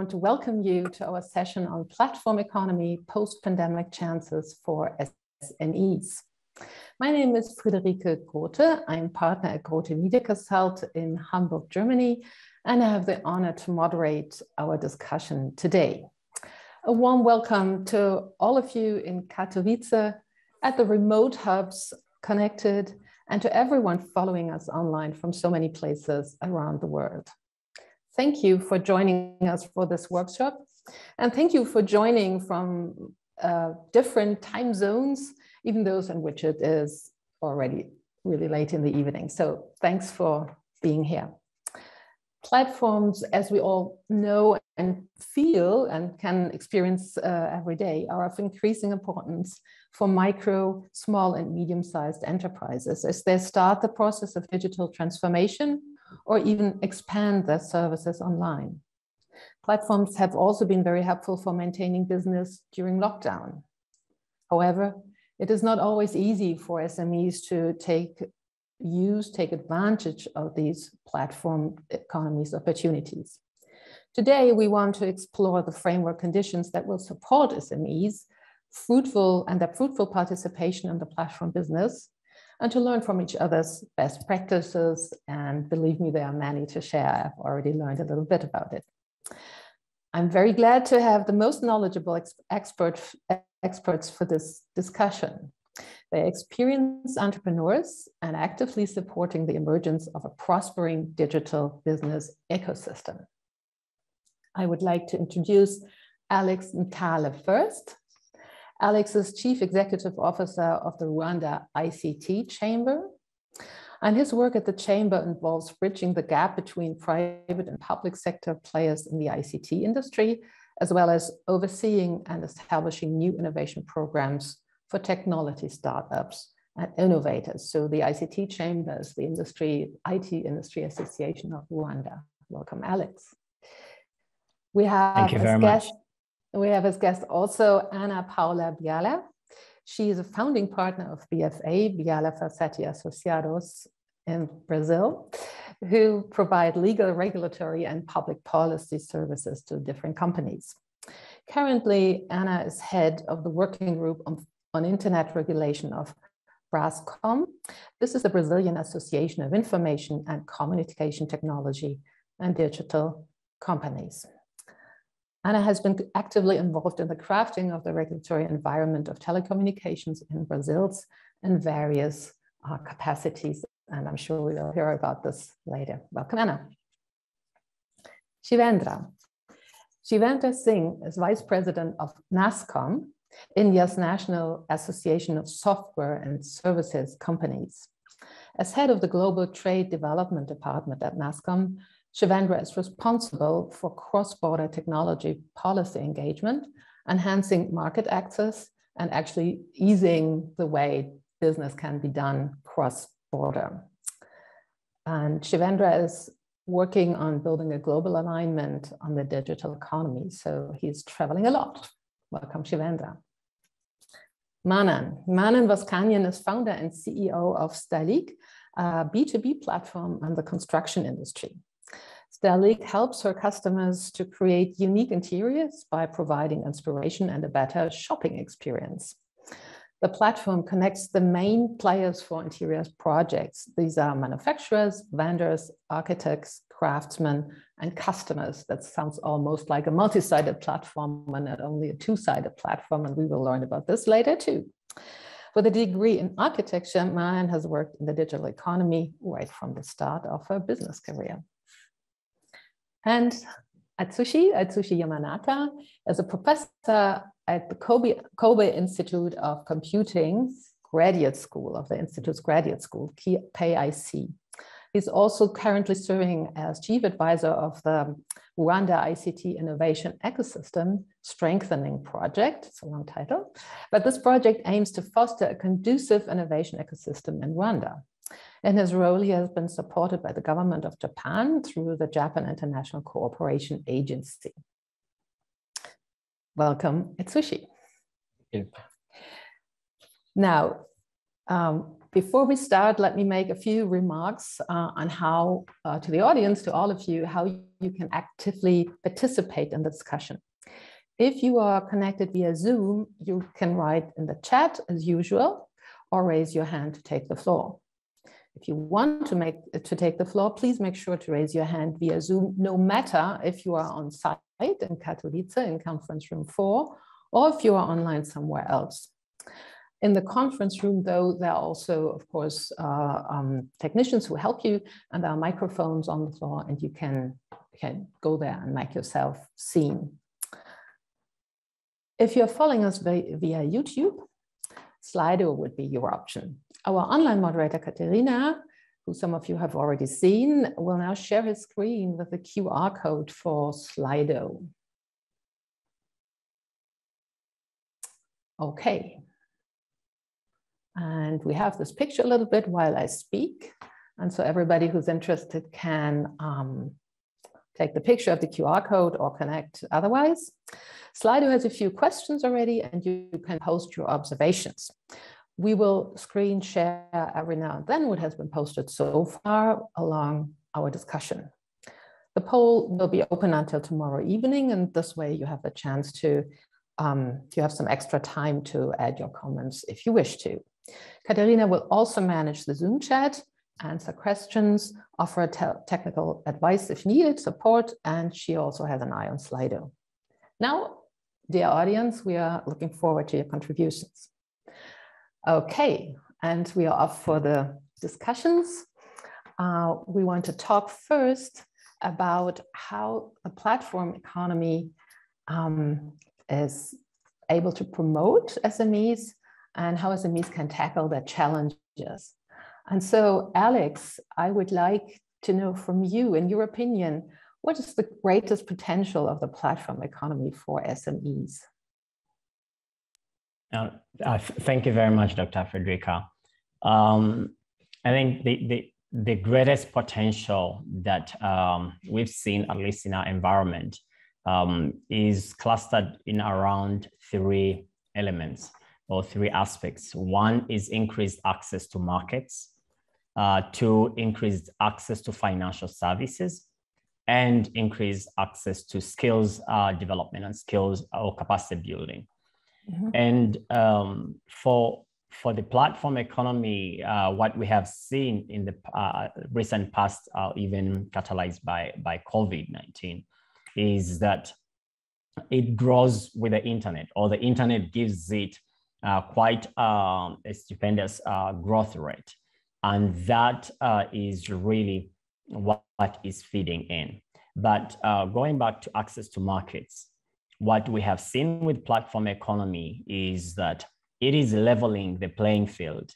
want to welcome you to our session on platform economy post-pandemic chances for SMEs. My name is Friederike Grote. I'm partner at Grote Consult in Hamburg, Germany, and I have the honor to moderate our discussion today. A warm welcome to all of you in Katowice, at the remote hubs connected, and to everyone following us online from so many places around the world. Thank you for joining us for this workshop. And thank you for joining from uh, different time zones, even those in which it is already really late in the evening. So thanks for being here. Platforms, as we all know and feel and can experience uh, every day, are of increasing importance for micro, small, and medium sized enterprises as they start the process of digital transformation or even expand their services online. Platforms have also been very helpful for maintaining business during lockdown. However, it is not always easy for SMEs to take use, take advantage of these platform economies opportunities. Today, we want to explore the framework conditions that will support SMEs fruitful and their fruitful participation in the platform business and to learn from each other's best practices. And believe me, there are many to share. I've already learned a little bit about it. I'm very glad to have the most knowledgeable ex expert, experts for this discussion. They're experienced entrepreneurs and actively supporting the emergence of a prospering digital business ecosystem. I would like to introduce Alex Ntale first. Alex is Chief Executive Officer of the Rwanda ICT Chamber. And his work at the Chamber involves bridging the gap between private and public sector players in the ICT industry, as well as overseeing and establishing new innovation programs for technology startups and innovators. So the ICT Chamber is the industry, IT Industry Association of Rwanda. Welcome, Alex. We have Thank you very much. We have as guest also Ana Paula Bialer. She is a founding partner of BFA, Bialer Falsetti Associados in Brazil, who provide legal, regulatory, and public policy services to different companies. Currently, Anna is head of the working group on, on internet regulation of Brasscom. This is the Brazilian Association of Information and Communication Technology and Digital Companies. Anna has been actively involved in the crafting of the regulatory environment of telecommunications in Brazil's in various uh, capacities. And I'm sure we'll hear about this later. Welcome, Anna. Shivendra. Shivendra Singh is Vice President of NASSCOM, India's National Association of Software and Services Companies. As head of the Global Trade Development Department at NASSCOM, Shivendra is responsible for cross-border technology policy engagement, enhancing market access, and actually easing the way business can be done cross-border. And Shivendra is working on building a global alignment on the digital economy. So he's traveling a lot. Welcome, Shivendra. Manan. Manan Vaskanyan is founder and CEO of Styleek, a B2B platform in the construction industry. Styleek helps her customers to create unique interiors by providing inspiration and a better shopping experience. The platform connects the main players for interiors projects. These are manufacturers, vendors, architects, craftsmen, and customers. That sounds almost like a multi-sided platform and not only a two-sided platform, and we will learn about this later too. With a degree in architecture, Mayan has worked in the digital economy right from the start of her business career. And Atsushi, Atsushi Yamanaka, is a professor at the Kobe, Kobe Institute of Computing Graduate School, of the Institute's graduate school, KIC. He's also currently serving as chief advisor of the Rwanda ICT Innovation Ecosystem Strengthening Project. It's a long title, but this project aims to foster a conducive innovation ecosystem in Rwanda. In his role, he has been supported by the government of Japan through the Japan International Cooperation Agency. Welcome, Atsushi. Yeah. Now, um, before we start, let me make a few remarks uh, on how, uh, to the audience, to all of you, how you can actively participate in the discussion. If you are connected via Zoom, you can write in the chat as usual, or raise your hand to take the floor. If you want to make to take the floor, please make sure to raise your hand via Zoom, no matter if you are on site in Katowice in conference room four, or if you are online somewhere else. In the conference room, though, there are also, of course, uh, um, technicians who help you, and there are microphones on the floor, and you can, can go there and make yourself seen. If you're following us via, via YouTube, Slido would be your option. Our online moderator, Katerina, who some of you have already seen, will now share his screen with the QR code for Slido. Okay. And we have this picture a little bit while I speak. And so everybody who's interested can um, take the picture of the QR code or connect otherwise. Slido has a few questions already and you can post your observations. We will screen share every now and then what has been posted so far along our discussion. The poll will be open until tomorrow evening and this way you have the chance to, um, you have some extra time to add your comments if you wish to. Katerina will also manage the Zoom chat, answer questions, offer te technical advice if needed, support, and she also has an eye on Slido. Now, dear audience, we are looking forward to your contributions. Okay, and we are off for the discussions. Uh, we want to talk first about how the platform economy um, is able to promote SMEs and how SMEs can tackle their challenges. And so, Alex, I would like to know from you, in your opinion, what is the greatest potential of the platform economy for SMEs? Uh, uh, thank you very much, Dr. Frederica. Um, I think the, the, the greatest potential that um, we've seen, at least in our environment, um, is clustered in around three elements or three aspects. One is increased access to markets, uh, two, increased access to financial services, and increase access to skills uh, development and skills or capacity building. Mm-hmm. And um, for for the platform economy, uh, what we have seen in the uh, recent past, uh, even catalyzed by by COVID nineteen, is that it grows with the internet, or the internet gives it uh, quite um, a stupendous uh, growth rate. And that uh, is really what, what is feeding in. But uh, going back to access to markets, what we have seen with platform economy is that it is leveling the playing field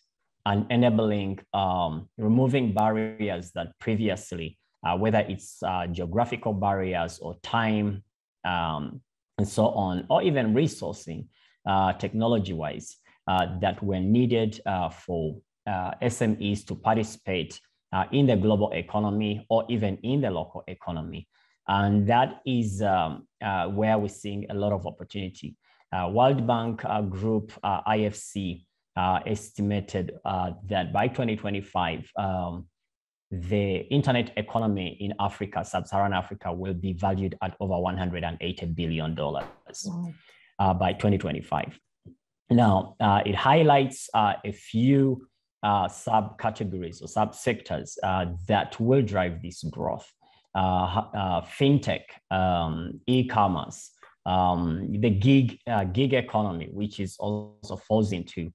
and enabling um, removing barriers that previously, uh, whether it's uh, geographical barriers or time um, and so on, or even resourcing, uh, technology-wise uh, that were needed uh, for SMEs to participate in the global economy or even in the local economy. And that is um, where we're seeing a lot of opportunity. World Bank Group, IFC, estimated that by 2025, um, the internet economy in Africa, sub-Saharan Africa, will be valued at over 180 billion dollars. Wow uh, by 2025. Now, uh, it highlights uh, a few uh, subcategories or subsectors uh, that will drive this growth. Uh, fintech, um, e-commerce, um, the gig gig economy, which is also falls into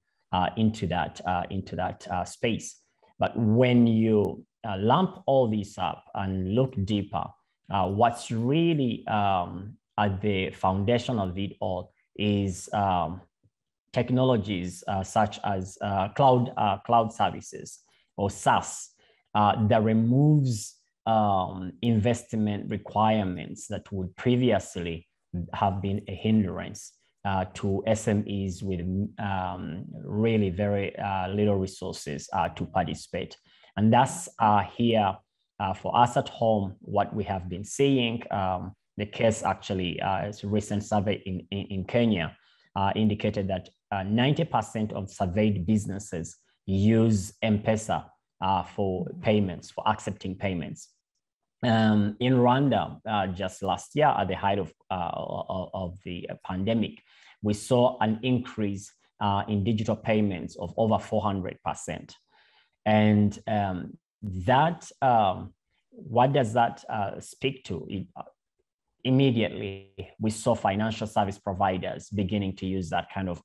into that into that space. But when you lump all these up and look deeper, what's really um, at the foundation of it all is um, technologies uh, such as uh, cloud uh, cloud services or SaaS, that removes um, investment requirements that would previously have been a hindrance uh, to SMEs with um, really very uh, little resources uh, to participate. And that's here for us at home, what we have been seeing. Um, the case actually, uh, a recent survey in, in, in Kenya indicated that 90% of surveyed businesses use M-Pesa for payments, for accepting payments. Um, in Rwanda, uh, just last year, at the height of, uh, of the pandemic, we saw an increase uh, in digital payments of over 400%. And um, that, um, what does that uh, speak to? It, uh, immediately, we saw financial service providers beginning to use that kind of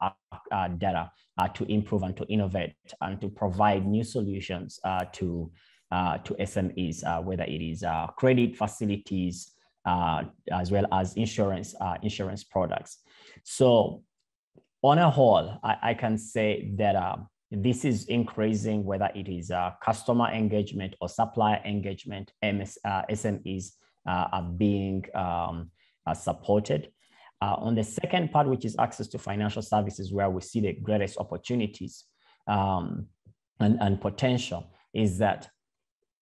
uh, data to improve and to innovate and to provide new solutions to uh, to SMEs, uh, whether it is uh, credit facilities as well as insurance insurance products. So, on a whole, I, I can say that this is increasing whether it is customer engagement or supplier engagement. MS, SMEs are being um, supported. Uh, on the second part, which is access to financial services, where we see the greatest opportunities um, and, and potential, is that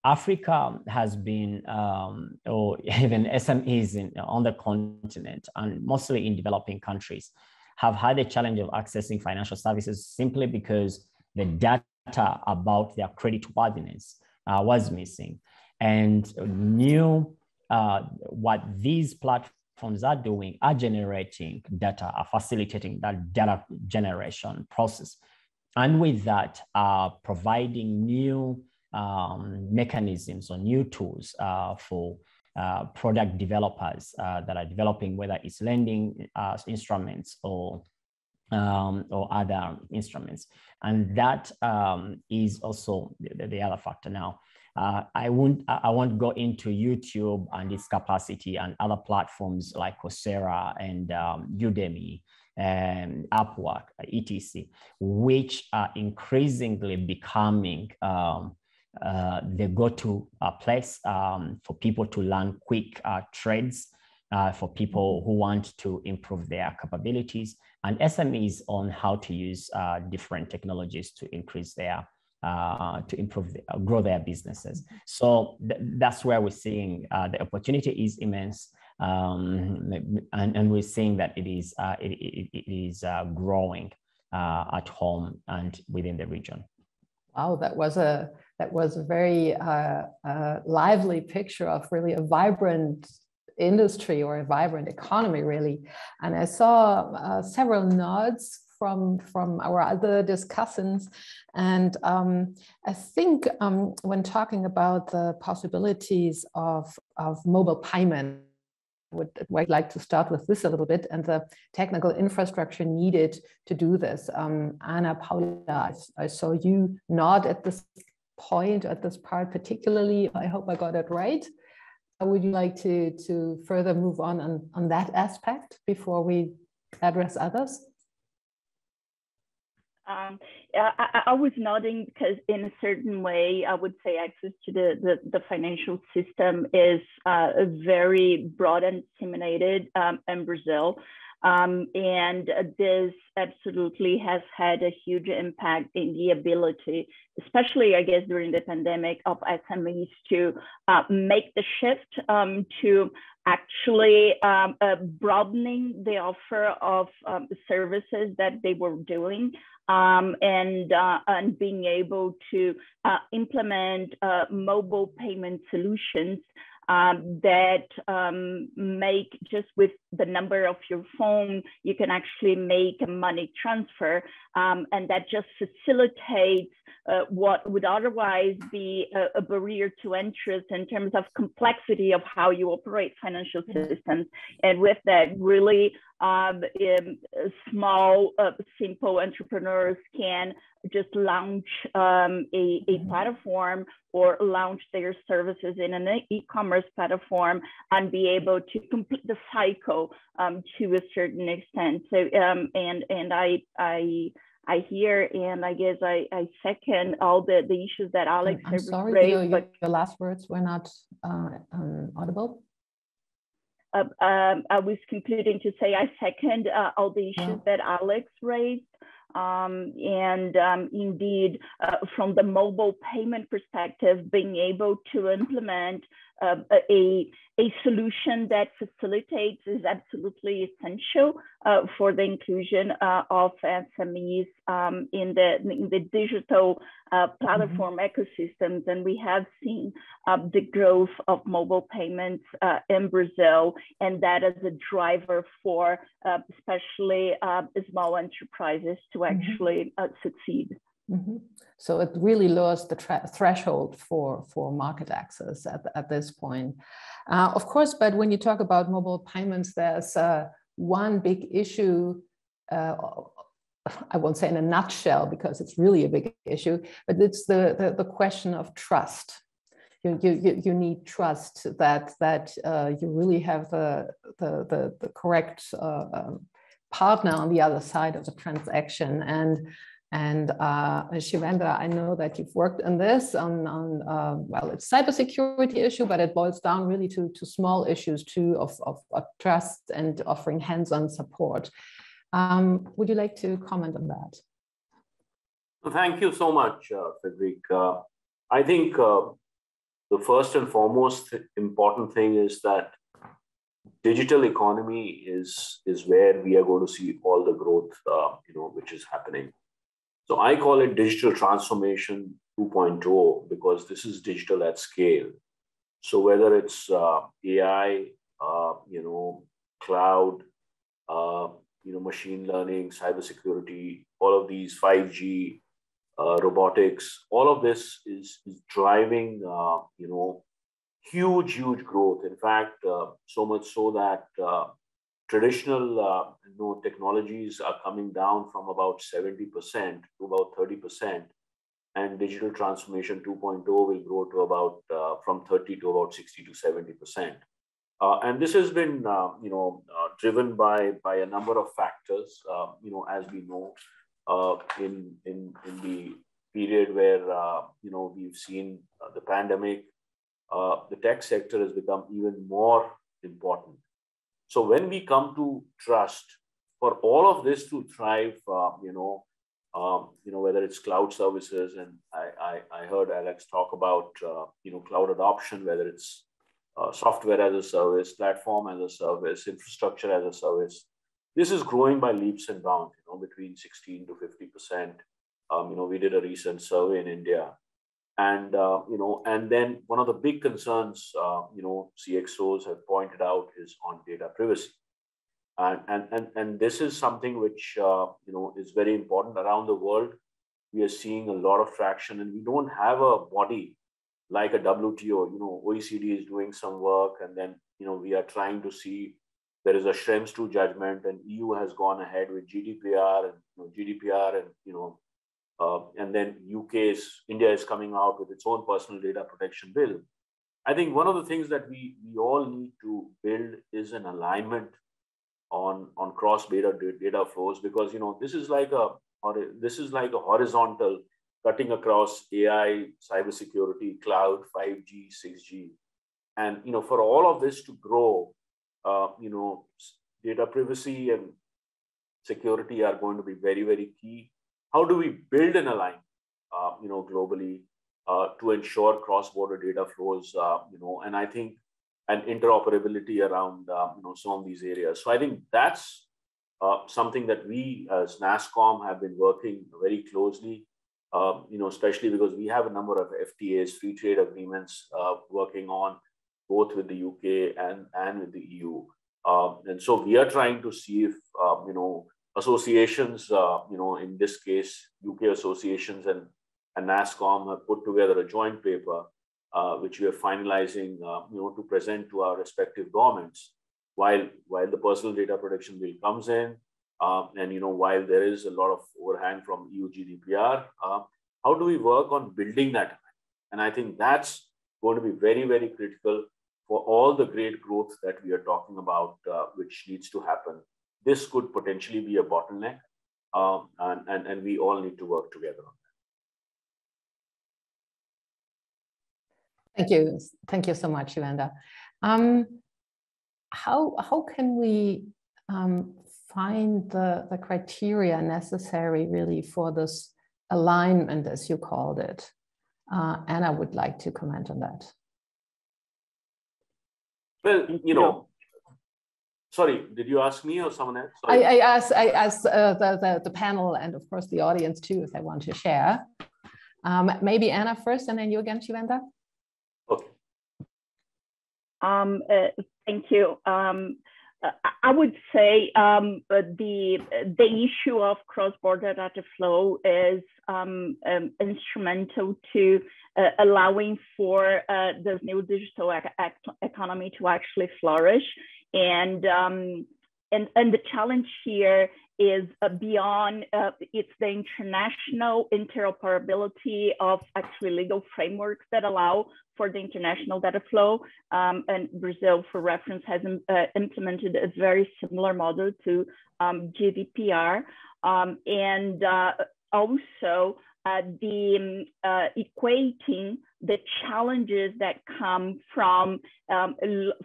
Africa has been, um, or even SMEs in, on the continent and mostly in developing countries, have had a challenge of accessing financial services simply because the data about their credit worthiness uh, was missing. And new, uh, what these platforms are doing are generating data, are facilitating that data generation process. And with that, are providing new um, mechanisms or new tools uh, for uh, product developers uh, that are developing, whether it's lending uh, instruments or um, or other instruments. And that um, is also the, the, other factor now. Uh, I won't I won't go into YouTube and its capacity and other platforms like Coursera and um, Udemy and Upwork, etc., which are increasingly becoming um, uh, the go-to uh, place um, for people to learn quick uh, trades, uh, for people who want to improve their capabilities, and SMEs on how to use uh, different technologies to increase their uh, to improve, the, grow their businesses. So th that's where we're seeing the opportunity is immense. Um, and, and, we're seeing that it is, it, it, it is growing at home and within the region. Wow, that was a that was a very uh, uh, lively picture of really a vibrant industry or a vibrant economy, really. And I saw uh, several nods from from our other discussants, and um, I think um, when talking about the possibilities of of mobile payment would I'd like to start with this a little bit and the technical infrastructure needed to do this. Um, Anna Paula, I, I, saw you nod at this point, at this part particularly. I hope I got it right. Would you like to, to further move on, on on that aspect before we address others? Um, I, I, was nodding because in a certain way, I would say access to the, the, the financial system is uh, very broad and disseminated um, in Brazil. Um, and this absolutely has had a huge impact in the ability, especially, I guess, during the pandemic, of SMEs to uh, make the shift um, to actually um, uh, broadening the offer of um, services that they were doing um, and, uh, and being able to uh, implement uh, mobile payment solutions um, that um, make just with the number of your phone, you can actually make a money transfer. Um, and that just facilitates uh, what would otherwise be a, a, barrier to interest in terms of complexity of how you operate financial systems. And with that, really um, in small, uh, simple entrepreneurs can just launch um, a, a mm-hmm. platform or launch their services in an e-commerce platform and be able to complete the cycle um, to a certain extent. So, um, and and I I I hear and I guess I, I second all the, the issues that Alex I'm sorry, raised, your, but your last words were not uh, um, audible. Uh, um, I was concluding to say I second uh, all the issues that Alex raised. Um, and um, indeed, uh, from the mobile payment perspective, being able to implement uh, a, a solution that facilitates is absolutely essential uh, for the inclusion uh, of SMEs um, in, the, in the digital uh, platform mm-hmm. ecosystems. And we have seen uh, the growth of mobile payments uh, in Brazil, and that as a driver for especially small enterprises to mm-hmm. actually succeed. Mm-hmm. So it really lowers the tra- threshold for, for market access at, at this point. Uh, of course, but when you talk about mobile payments, there's uh, one big issue. Uh, I won't say in a nutshell because it's really a big issue, but it's the, the, the question of trust. You, you, you need trust that, that uh, you really have the, the, the, the correct uh, um, partner on the other side of the transaction. And and uh, Shivendra, I know that you've worked on this on, on uh, well, it's cybersecurity issue, but it boils down really to, to small issues too of, of, of trust and offering hands-on support. Um, would you like to comment on that? Thank you so much, uh, Frederic. Uh, I think uh, the first and foremost important thing is that digital economy is, is where we are going to see all the growth, uh, you know, which is happening. So I call it digital transformation 2.0 because this is digital at scale. So whether it's uh, AI, uh, you know, cloud, uh, you know, machine learning, cybersecurity, all of these 5G, uh, robotics, all of this is, is driving, uh, you know, huge, huge growth. In fact, uh, so much so that traditional uh, technologies are coming down from about 70% to about 30%, and digital transformation 2.0 will grow to about uh, from 30 to about 60 to 70%. Uh, and this has been, uh, you know, uh, driven by by a number of factors. Uh, you know, as we know, in in in the period where you know we've seen the pandemic, the tech sector has become even more important so when we come to trust, for all of this to thrive, uh, you know, um, you know whether it's cloud services, and I, I, I heard Alex talk about uh, you know cloud adoption, whether it's uh, software as a service, platform as a service, infrastructure as a service. This is growing by leaps and bounds, you know, between 16 to 50 percent. Um, you know, we did a recent survey in India and uh, you know and then one of the big concerns uh, you know cxos have pointed out is on data privacy. And and and, and this is something which uh, you know is very important. Around the world we are seeing a lot of traction and we don't have a body like a wto you know oecd is doing some work and then you know we are trying to see there is a schrems II judgment and eu has gone ahead with gdpr and you know, gdpr and you know uh, and then UK is, India is coming out with its own personal data protection bill. I think one of the things that we, we all need to build is an alignment on, on cross data data flows because you know this is like a or this is like a horizontal cutting across AI, cybersecurity, cloud, 5G, 6G, and you know for all of this to grow, uh, you know data privacy and security are going to be very very key how do we build an alliance, uh, you know, globally uh, to ensure cross-border data flows, uh, you know, and I think and interoperability around, uh, you know, some of these areas. So I think that's uh, something that we as NASSCOM have been working very closely, um, you know, especially because we have a number of FTAs, free trade agreements, uh, working on both with the UK and, and with the EU. Um, and so we are trying to see if, you know, associations, uh, you know, in this case, UK associations and, and NASSCOM have put together a joint paper, uh, which we are finalizing, uh, you know, to present to our respective governments. While, while the personal data protection bill comes in, uh, and, you know, while there is a lot of overhang from EU GDPR, uh, how do we work on building that? And I think that's going to be very, very critical for all the great growth that we are talking about, uh, which needs to happen this could potentially be a bottleneck. um, and, and, and we all need to work together on that. Thank you. Thank you so much, Shivendra. Um, how, how can we um, find the, the criteria necessary really for this alignment, as you called it? Uh, Anna would like to comment on that. Well, you know, sorry, did you ask me or someone else? I, I asked, I asked uh, the, the, the, panel and of course the audience too, if they want to share. Um, maybe Anna first and then you again, Shivendra. Okay. Um, uh, thank you. Um, I would say um, uh, the the issue of cross-border data flow is um, um, instrumental to uh, allowing for uh, this new digital economy to actually flourish. And, um, and, and the challenge here is uh, beyond uh, it's the international interoperability of actually legal frameworks that allow for the international data flow. Um, and Brazil, for reference, has uh, implemented a very similar model to um, GDPR. Um, and uh, also uh, the um, equating the challenges that come from um,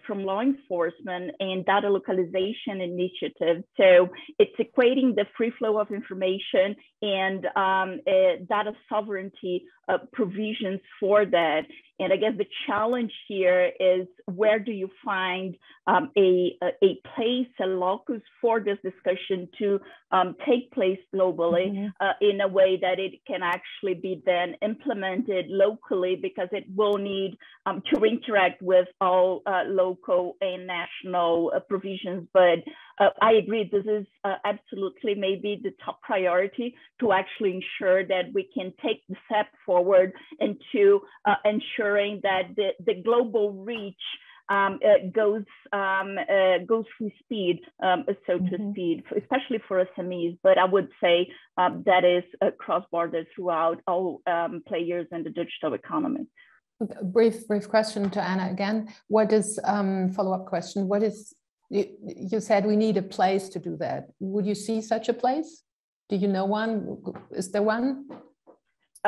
from law enforcement and data localization initiatives. So it's equating the free flow of information and um, uh, data sovereignty uh, provisions for that. And I guess the challenge here is where do you find um, a, a place, a locus for this discussion to um, take place globally mm-hmm. uh, in a way that it can actually be then implemented locally because it will need um, to interact with all uh, local and national uh, provisions. But uh, I agree, this is uh, absolutely maybe the top priority to actually ensure that we can take the step forward into uh, ensuring that the, the global reach um, goes um, uh, goes through speed, um, so to mm-hmm. speak, especially for SMEs. But I would say um, that is cross border throughout all um, players in the digital economy. Brief, brief question to Anna again. What is um, follow up question? What is you, you said we need a place to do that. Would you see such a place? Do you know one? Is there one?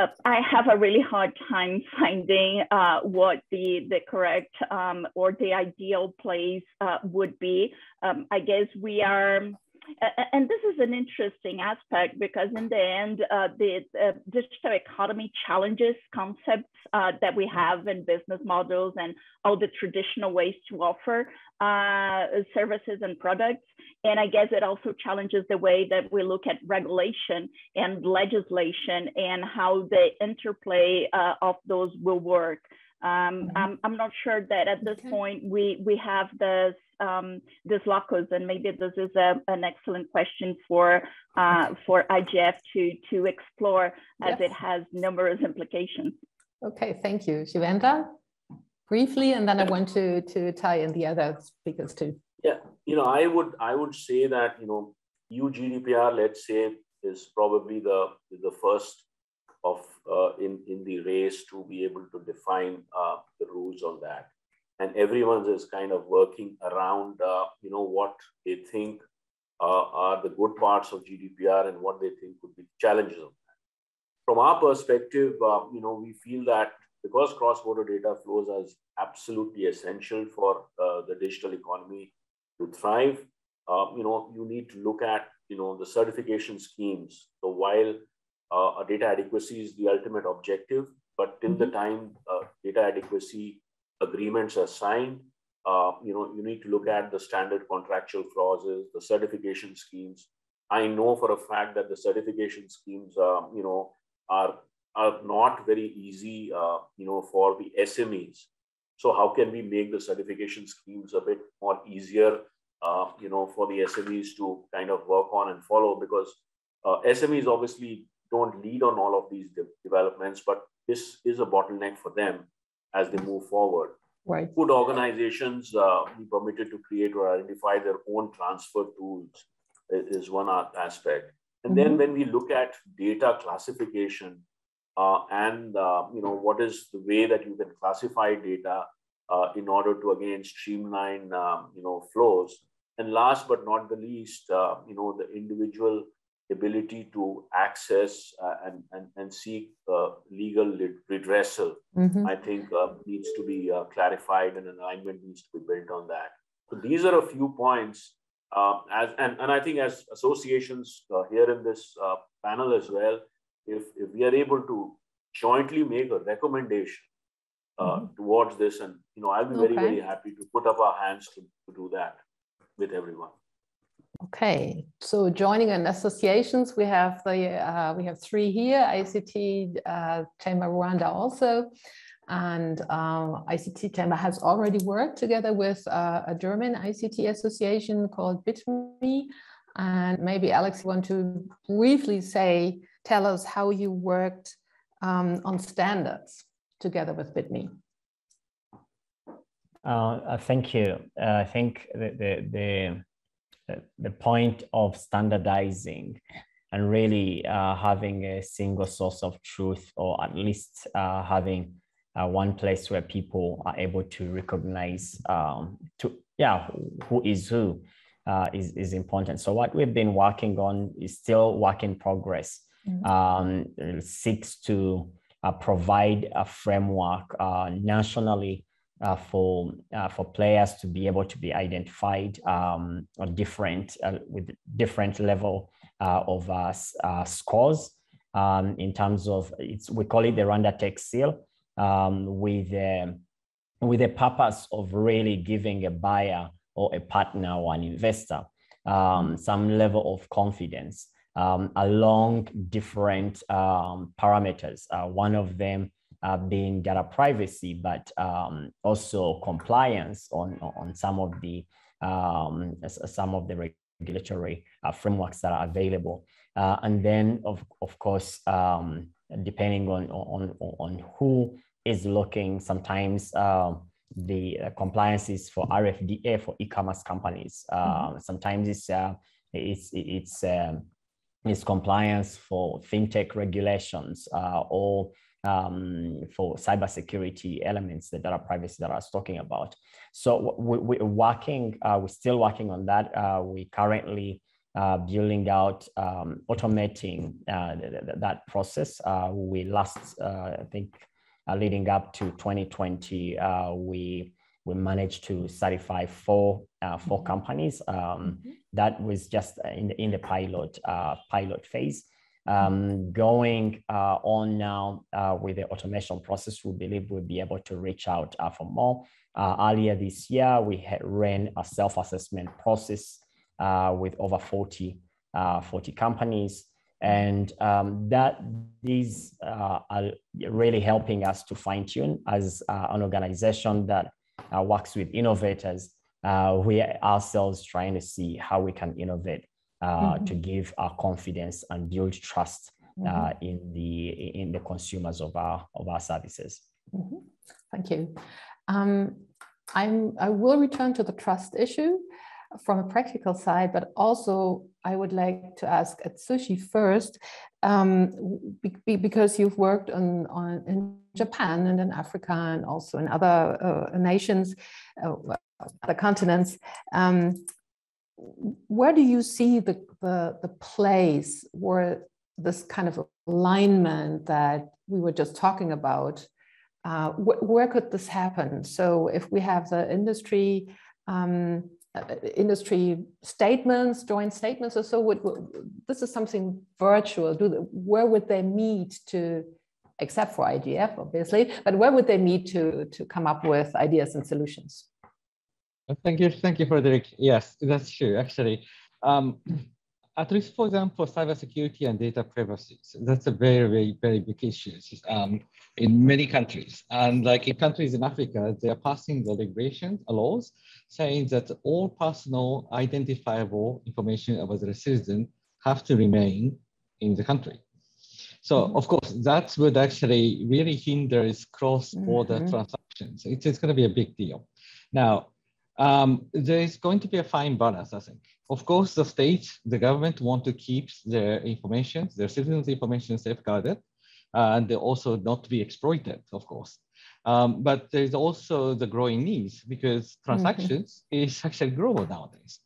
Uh, I have a really hard time finding uh, what the the correct um, or the ideal place uh, would be. Um, I guess we are and this is an interesting aspect because in the end, uh, the, digital economy challenges concepts uh, that we have in business models and all the traditional ways to offer uh, services and products. And I guess it also challenges the way that we look at regulation and legislation and how the interplay uh, of those will work. Um, mm-hmm. I'm, I'm not sure that at this okay. point we, we have this, um, this locus, and maybe this is a, an excellent question for, uh, for IGF to, to explore as yes. it has numerous implications. Okay, thank you. Shivendra, briefly, and then I want to, to tie in the other speakers too. Yeah, you know, I would, I would say that, you know, EU GDPR, let's say, is probably the, the first of uh, in, in the race to be able to define uh, the rules on that. And everyone is kind of working around, uh, you know, what they think uh, are the good parts of GDPR and what they think could be challenges of that. From our perspective, uh, you know, we feel that because cross-border data flows are absolutely essential for uh, the digital economy to thrive, you know, you need to look at, you know, the certification schemes. So while uh, data adequacy is the ultimate objective, but till the mm-hmm. time uh, data adequacy agreements are signed, uh, you know, you need to look at the standard contractual clauses, the certification schemes. I know for a fact that the certification schemes, uh, you know, are are not very easy, uh, you know, for the SMEs. So how can we make the certification schemes a bit more easier, uh, you know, for the SMEs to kind of work on and follow? Because SMEs obviously don't lead on all of these de developments, but this is a bottleneck for them as they move forward. Right. Could organizations uh, be permitted to create or identify their own transfer tools is one aspect. And mm -hmm. then when we look at data classification uh, and uh, you know what is the way that you can classify data uh, in order to again streamline um, you know flows. And last but not the least, uh, you know the individual ability to access uh, and, and, and seek uh, legal redressal, mm-hmm. I think uh, needs to be uh, clarified and alignment needs to be built on that. So these are a few points. Uh, as, and, and I think as associations uh, here in this panel as well, if, if we are able to jointly make a recommendation mm-hmm. towards this, and you know, I'll be very, very happy to put up our hands to, to do that with everyone. Okay, so joining in associations, we have the uh, we have three here: ICT uh, Chamber Rwanda also, and um, ICT Chamber has already worked together with uh, a German ICT association called Bitmi. And maybe Alex, you want to briefly say, tell us how you worked um, on standards together with Bitmi. Uh, uh, thank you. Uh, I think the, the, the the point of standardizing and really uh, having a single source of truth, or at least uh, having uh, one place where people are able to recognize um, to yeah who is who uh, is is important. So what we've been working on is still work in progress. Mm-hmm. Um, seeks to uh, provide a framework uh, nationally uh, for uh, for players to be able to be identified um, on different uh, with different level uh, of uh, uh, scores um, in terms of it's we call it the Rwanda Tech Seal um, with um, with the purpose of really giving a buyer or a partner or an investor um, some level of confidence um, along different parameters. one of them uh, being data privacy, but um, also compliance on, on some of the um, some of the regulatory uh, frameworks that are available. Uh, and then, of, of course, um, depending on, on, on who is looking, sometimes uh, the compliance is for RFDA for e-commerce companies. Mm-hmm. Sometimes it's, uh, it's, it's, um, it's compliance for fintech regulations uh, or um, for cybersecurity elements, the data privacy that I was talking about. So we, are working, uh, we're still working on that. Uh, we currently uh, building out, um, automating uh, th th that process. Uh, we last, uh, I think, leading up to 2020, we we managed to certify four four mm-hmm. companies. Um, mm -hmm. That was just in the, in the pilot pilot phase. Um, going uh, on now uh, with the automation process, we believe we'll be able to reach out uh, for more. Uh, earlier this year, we had ran a self-assessment process uh, with over 40, uh, 40 companies. And um, that these are really helping us to fine tune as an organization that works with innovators. we ourselves trying to see how we can innovate mm-hmm. to give our confidence and build trust uh, mm-hmm. in the in the consumers of our of our services. Mm-hmm. Thank you. Um, I'm I will return to the trust issue from a practical side, but also I would like to ask Atsushi first, um, be, because you've worked on, on in Japan and in Africa and also in other uh, nations, uh, other continents. Um, where do you see the, the, the place where this kind of alignment that we were just talking about, uh, wh where could this happen? So if we have the industry, um, uh, industry statements, joint statements, or so, would, would, this is something virtual. Do the, where would they meet to, except for IGF, obviously, but where would they meet to to come up with ideas and solutions? Thank you, thank you, Frederick. Yes, that's true. Actually, um, at least for example, cybersecurity and data privacy, so that's a very, very, very big issue um, in many countries. And like in countries in Africa, they are passing the regulations, laws, saying that all personal identifiable information about the citizen have to remain in the country. So mm -hmm. of course, that would actually really hinder cross-border mm -hmm. transactions. It's, it's going to be a big deal. Now, um, there is going to be a fine balance, I think. Of course, the state, the government want to keep their information, their citizens' information safeguarded, uh, and also not to be exploited, of course. Um, but there's also the growing needs because transactions mm -hmm. is actually grow nowadays.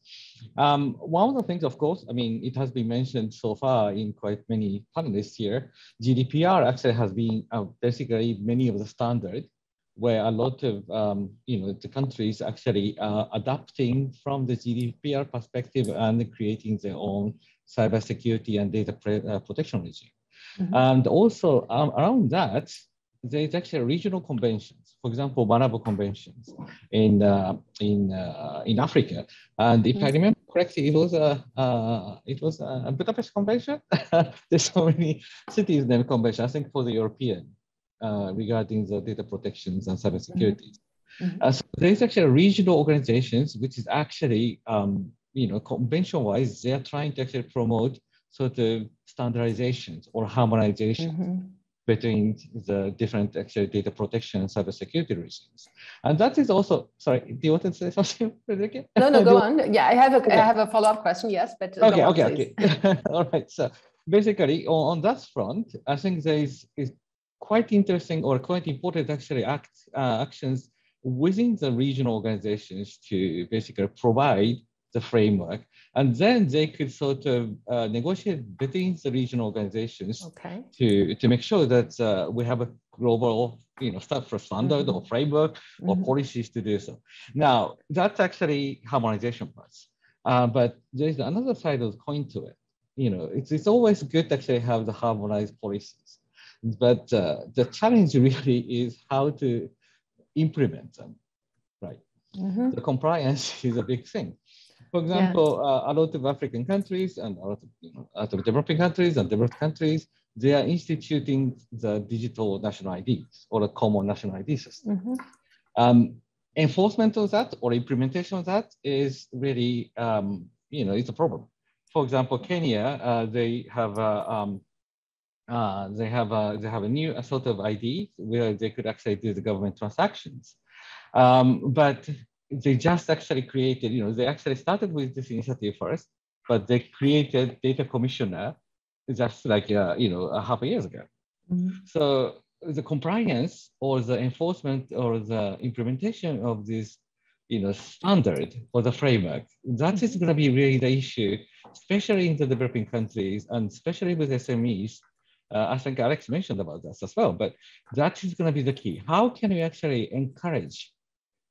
Um, one of the things, of course, I mean, it has been mentioned so far in quite many panelists here. GDPR actually has been uh, basically many of the standard where a lot of um, you know the countries actually uh, adapting from the GDPR perspective and creating their own cybersecurity and data uh, protection regime. Mm -hmm. And also um, around that, there's actually regional conventions. For example, Malabo conventions in uh, in uh, in Africa. And if mm -hmm. I remember correctly, it was a uh, it was a Budapest convention. there's so many cities named convention. I think for the European uh, regarding the data protections and cybersecurity. Mm -hmm. uh, so there's actually regional organizations which is actually, um, you know, convention-wise, they are trying to actually promote sort of standardizations or harmonizations mm -hmm. between the different actually data protection and cybersecurity regimes. And that is also, sorry, do you want to say something? no, no, go on. Yeah, I have a, okay. I have a follow-up question, yes, but okay, on, okay, please. okay. All right, so basically on, on that front, I think there is, is quite interesting or quite important actually act, uh, actions within the regional organizations to basically provide the framework. And then they could sort of uh, negotiate between the regional organizations okay. to, to make sure that uh, we have a global you know, stuff for standard mm -hmm. or framework mm -hmm. or mm-hmm. policies to do so. Now, that's actually harmonization parts. Uh, but there's another side of the coin to it. You know, it's, it's always good to actually have the harmonized policies. But uh, the challenge really is how to implement them, right? Mm-hmm. The compliance is a big thing. For example, yeah. uh, a lot of African countries and a lot of, you know, a lot of developing countries and developed countries, they are instituting the digital national IDs or a common national ID system. Mm-hmm. Um, enforcement of that or implementation of that is really, um, you know, it's a problem. For example, Kenya, uh, they have a um, uh, they have a they have a new sort of ID where they could actually do the government transactions, um, but they just actually created. You know, they actually started with this initiative first, but they created data commissioner just like uh, you know a half a years ago. Mm -hmm. So the compliance or the enforcement or the implementation of this you know standard or the framework that is going to be really the issue especially in the developing countries and especially with smes uh, I think Alex mentioned about this as well, but that is going to be the key. How can we actually encourage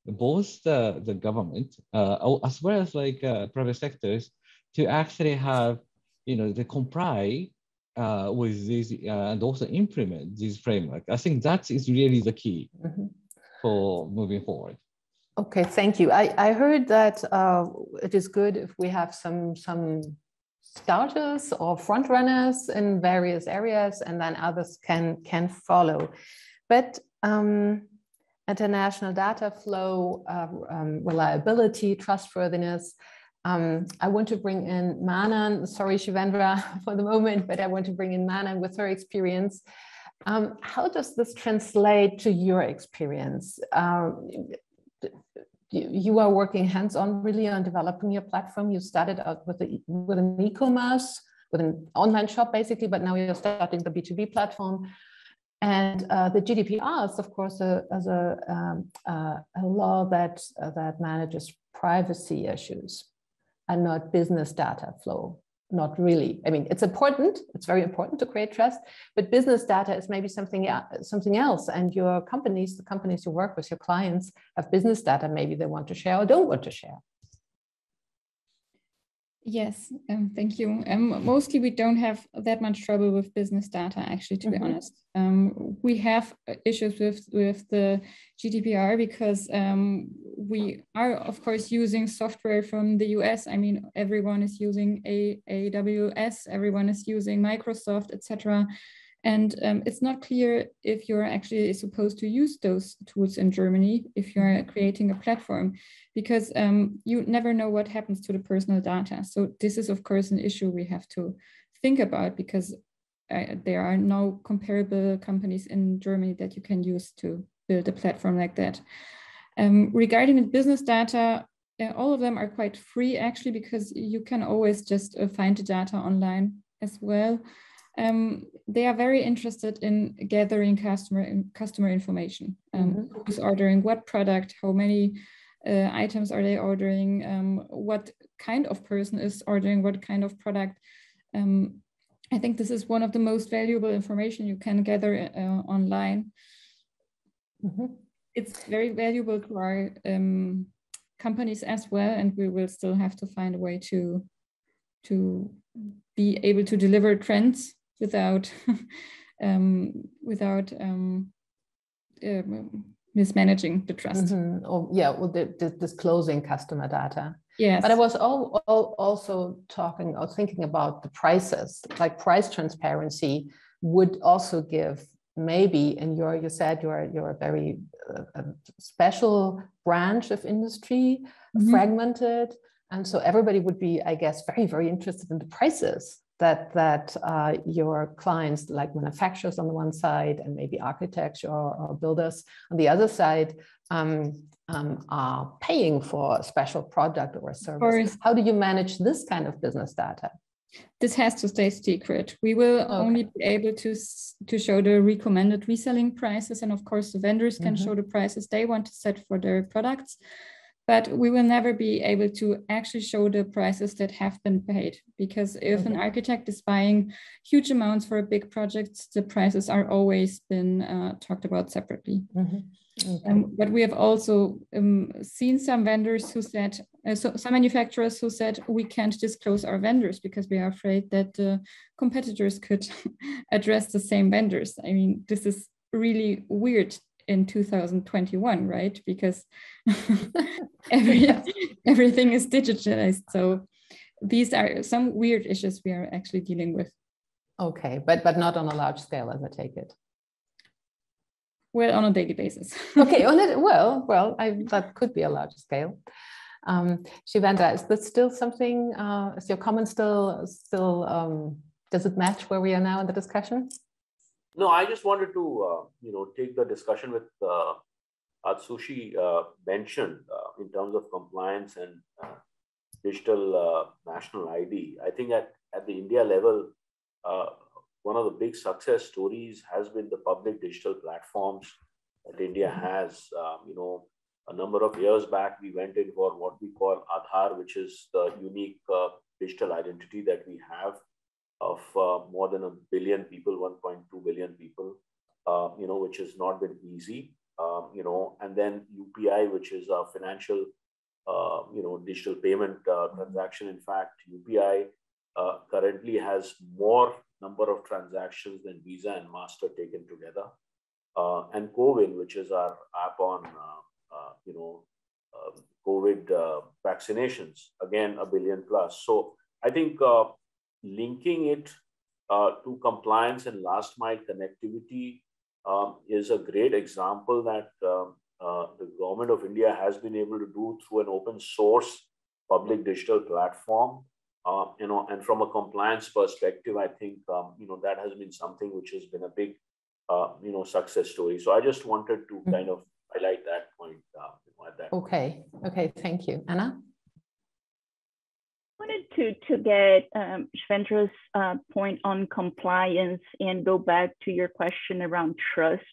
both the, the government uh, as well as like uh, private sectors to actually have, you know, to comply uh, with these uh, and also implement this framework. I think that is really the key mm -hmm. for moving forward. Okay, thank you. I, I heard that uh, it is good if we have some some starters or front runners in various areas and then others can can follow but um, international data flow uh, um, reliability trustworthiness um, I want to bring in Manan, sorry Shivendra for the moment, but I want to bring in Manan with her experience. Um, how does this translate to your experience? Um, you, are working hands-on really on developing your platform. You started out with, with an e-commerce, with an online shop basically, but now you're starting the B2B platform. And uh, the GDPR is, of course, a, as a, um, uh, a law that, uh, that manages privacy issues and not business data flow not really. I mean, it's important. It's very important to create trust, but business data is maybe something something else. And your companies, the companies you work with, your clients have business data maybe they want to share or don't want to share. Yes, um, thank you. Um, mostly we don't have that much trouble with business data, actually, to mm -hmm. be mm-hmm. honest. Um, we have issues with, with the GDPR because um, we are, of course, using software from the US. I mean, everyone is using a AWS, everyone is using Microsoft, etc. And um, it's not clear if you're actually supposed to use those tools in Germany if you're mm-hmm. creating a platform, because um, you never know what happens to the personal data. So this is, of course, an issue we have to think about because uh, there are no comparable companies in Germany that you can use to build a platform like that. Um, regarding the business data, uh, all of them are quite free actually because you can always just uh, find the data online as well um, they are very interested in gathering customer customer information. Um, mm -hmm. Who's ordering what product? How many uh, items are they ordering, um, what kind of person is ordering what kind of product. Um, I think this is one of the most valuable information you can gather uh, online. Mm -hmm. It's very valuable to our um, companies as well, and we will still have to find a way to to be able to deliver trends without um, without um, um, mismanaging the trust. Mm-hmm. Or yeah, well, the, the disclosing customer data. Yes. But I was all, all, also talking or thinking about the prices, like price transparency would also give maybe in your you said you're you're a very uh, special branch of industry mm-hmm. fragmented and so everybody would be i guess very very interested in the prices that that uh, your clients like manufacturers on the one side and maybe architects or, or builders on the other side um, um, are paying for a special product or service. how do you manage this kind of business data? This has to stay secret. We will okay. only be able to to show the recommended reselling prices and of course the vendors can mm-hmm. show the prices they want to set for their products but we will never be able to actually show the prices that have been paid because if okay. an architect is buying huge amounts for a big project the prices are always been uh, talked about separately mm-hmm. okay. um, but we have also um, seen some vendors who said uh, so some manufacturers who said we can't disclose our vendors because we are afraid that uh, competitors could address the same vendors i mean this is really weird in 2021, right? Because every, everything is digitalized. So these are some weird issues we are actually dealing with. Okay, but but not on a large scale, as I take it. Well, on a daily basis. okay, on it. Well, well, I, that could be a large scale. Um, Shivendra, is this still something? Uh, is your comment still still? Um, does it match where we are now in the discussion? No, I just wanted to, uh, you know, take the discussion with uh, Atsushi uh, mentioned uh, in terms of compliance and uh, digital uh, national ID. I think at, at the India level, one of the big success stories has been the public digital platforms that India has. Um, you know, a number of years back, we went in for what we call Aadhaar, which is the unique digital identity that we have of uh, more than a billion people, 1.2 billion people, uh, you know, which has not been easy, um, you know, and then UPI, which is a financial, uh, you know, digital payment uh, transaction. In fact, UPI uh, currently has more number of transactions than Visa and Master taken together. Uh, and CoWIN, which is our app on, you know, um, COVID vaccinations, again, a billion plus. So I think linking it uh, to compliance and last mile connectivity um, is a great example that um, uh, the government of India has been able to do through an open source public digital platform. Uh, you know, and from a compliance perspective, I think um, you know that has been something which has been a big uh, you know success story. So I just wanted to mm-hmm. kind of highlight that point. Uh, at that okay, okay, thank you, Anna wanted to, to get um, Shivendra's uh, point on compliance and go back to your question around trust.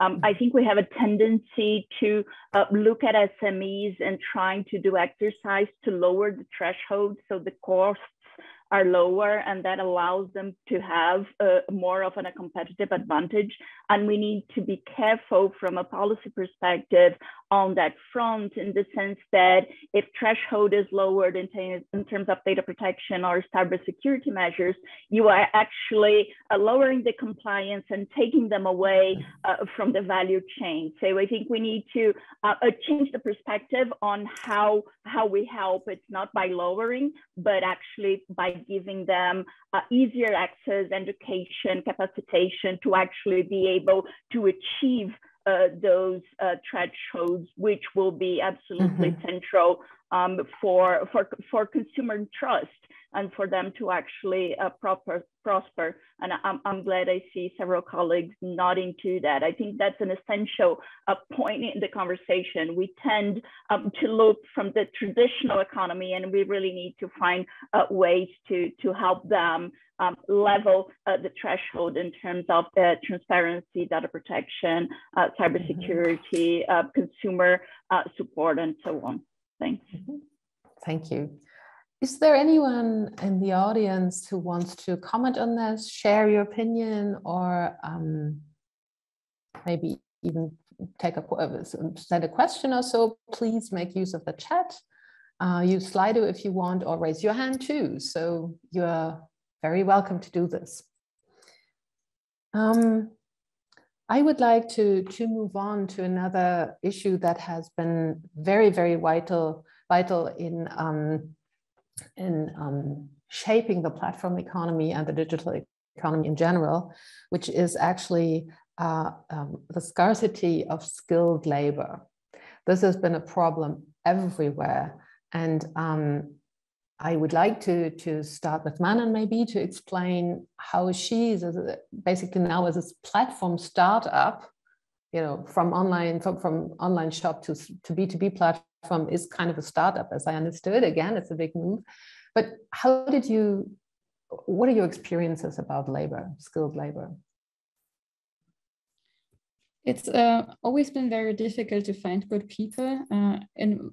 Um, I think we have a tendency to uh, look at SMEs and trying to do exercise to lower the threshold so the costs are lower and that allows them to have uh, more of an, a competitive advantage. And we need to be careful from a policy perspective on that front in the sense that if threshold is lowered in, in terms of data protection or cybersecurity measures, you are actually uh, lowering the compliance and taking them away uh, from the value chain. So I think we need to uh, uh, change the perspective on how, how we help. It's not by lowering, but actually by giving them uh, easier access, education, capacitation to actually be able to achieve uh, those uh, thresholds, which will be absolutely mm-hmm. central um, for, for, for consumer trust. And for them to actually uh, proper, prosper. And I'm, I'm glad I see several colleagues nodding to that. I think that's an essential uh, point in the conversation. We tend um, to look from the traditional economy, and we really need to find uh, ways to, to help them um, level uh, the threshold in terms of uh, transparency, data protection, uh, cybersecurity, mm-hmm. consumer support, and so on. Thanks. Mm-hmm. Thank you. Is there anyone in the audience who wants to comment on this, share your opinion, or um, maybe even take a uh, send a question or so? Please make use of the chat. Uh, use Slido if you want, or raise your hand too. So you're very welcome to do this. Um, I would like to, to move on to another issue that has been very, very vital, vital in um, in um, shaping the platform economy and the digital economy in general, which is actually uh, um, the scarcity of skilled labor. This has been a problem everywhere. And um, I would like to, to start with Manon maybe to explain how she's basically now as a platform startup, you know, from online from, from online shop to, to B2B platform is kind of a startup, as I understood. Again, it's a big move. But how did you, what are your experiences about labor, skilled labor? It's uh, always been very difficult to find good people. Uh, and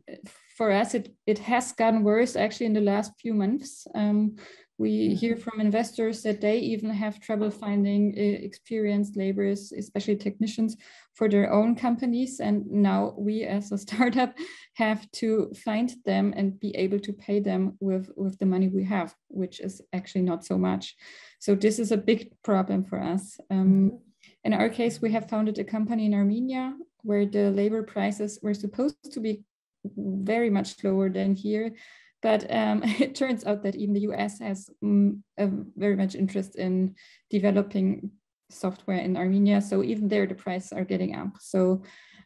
for us, it, it has gotten worse actually in the last few months. Um, we hear from investors that they even have trouble finding uh, experienced laborers, especially technicians, for their own companies. And now we, as a startup, have to find them and be able to pay them with, with the money we have, which is actually not so much. So this is a big problem for us. Um, in our case, we have founded a company in Armenia where the labor prices were supposed to be very much lower than here but um, it turns out that even the US has um, very much interest in developing software in Armenia. So even there, the prices are getting up. So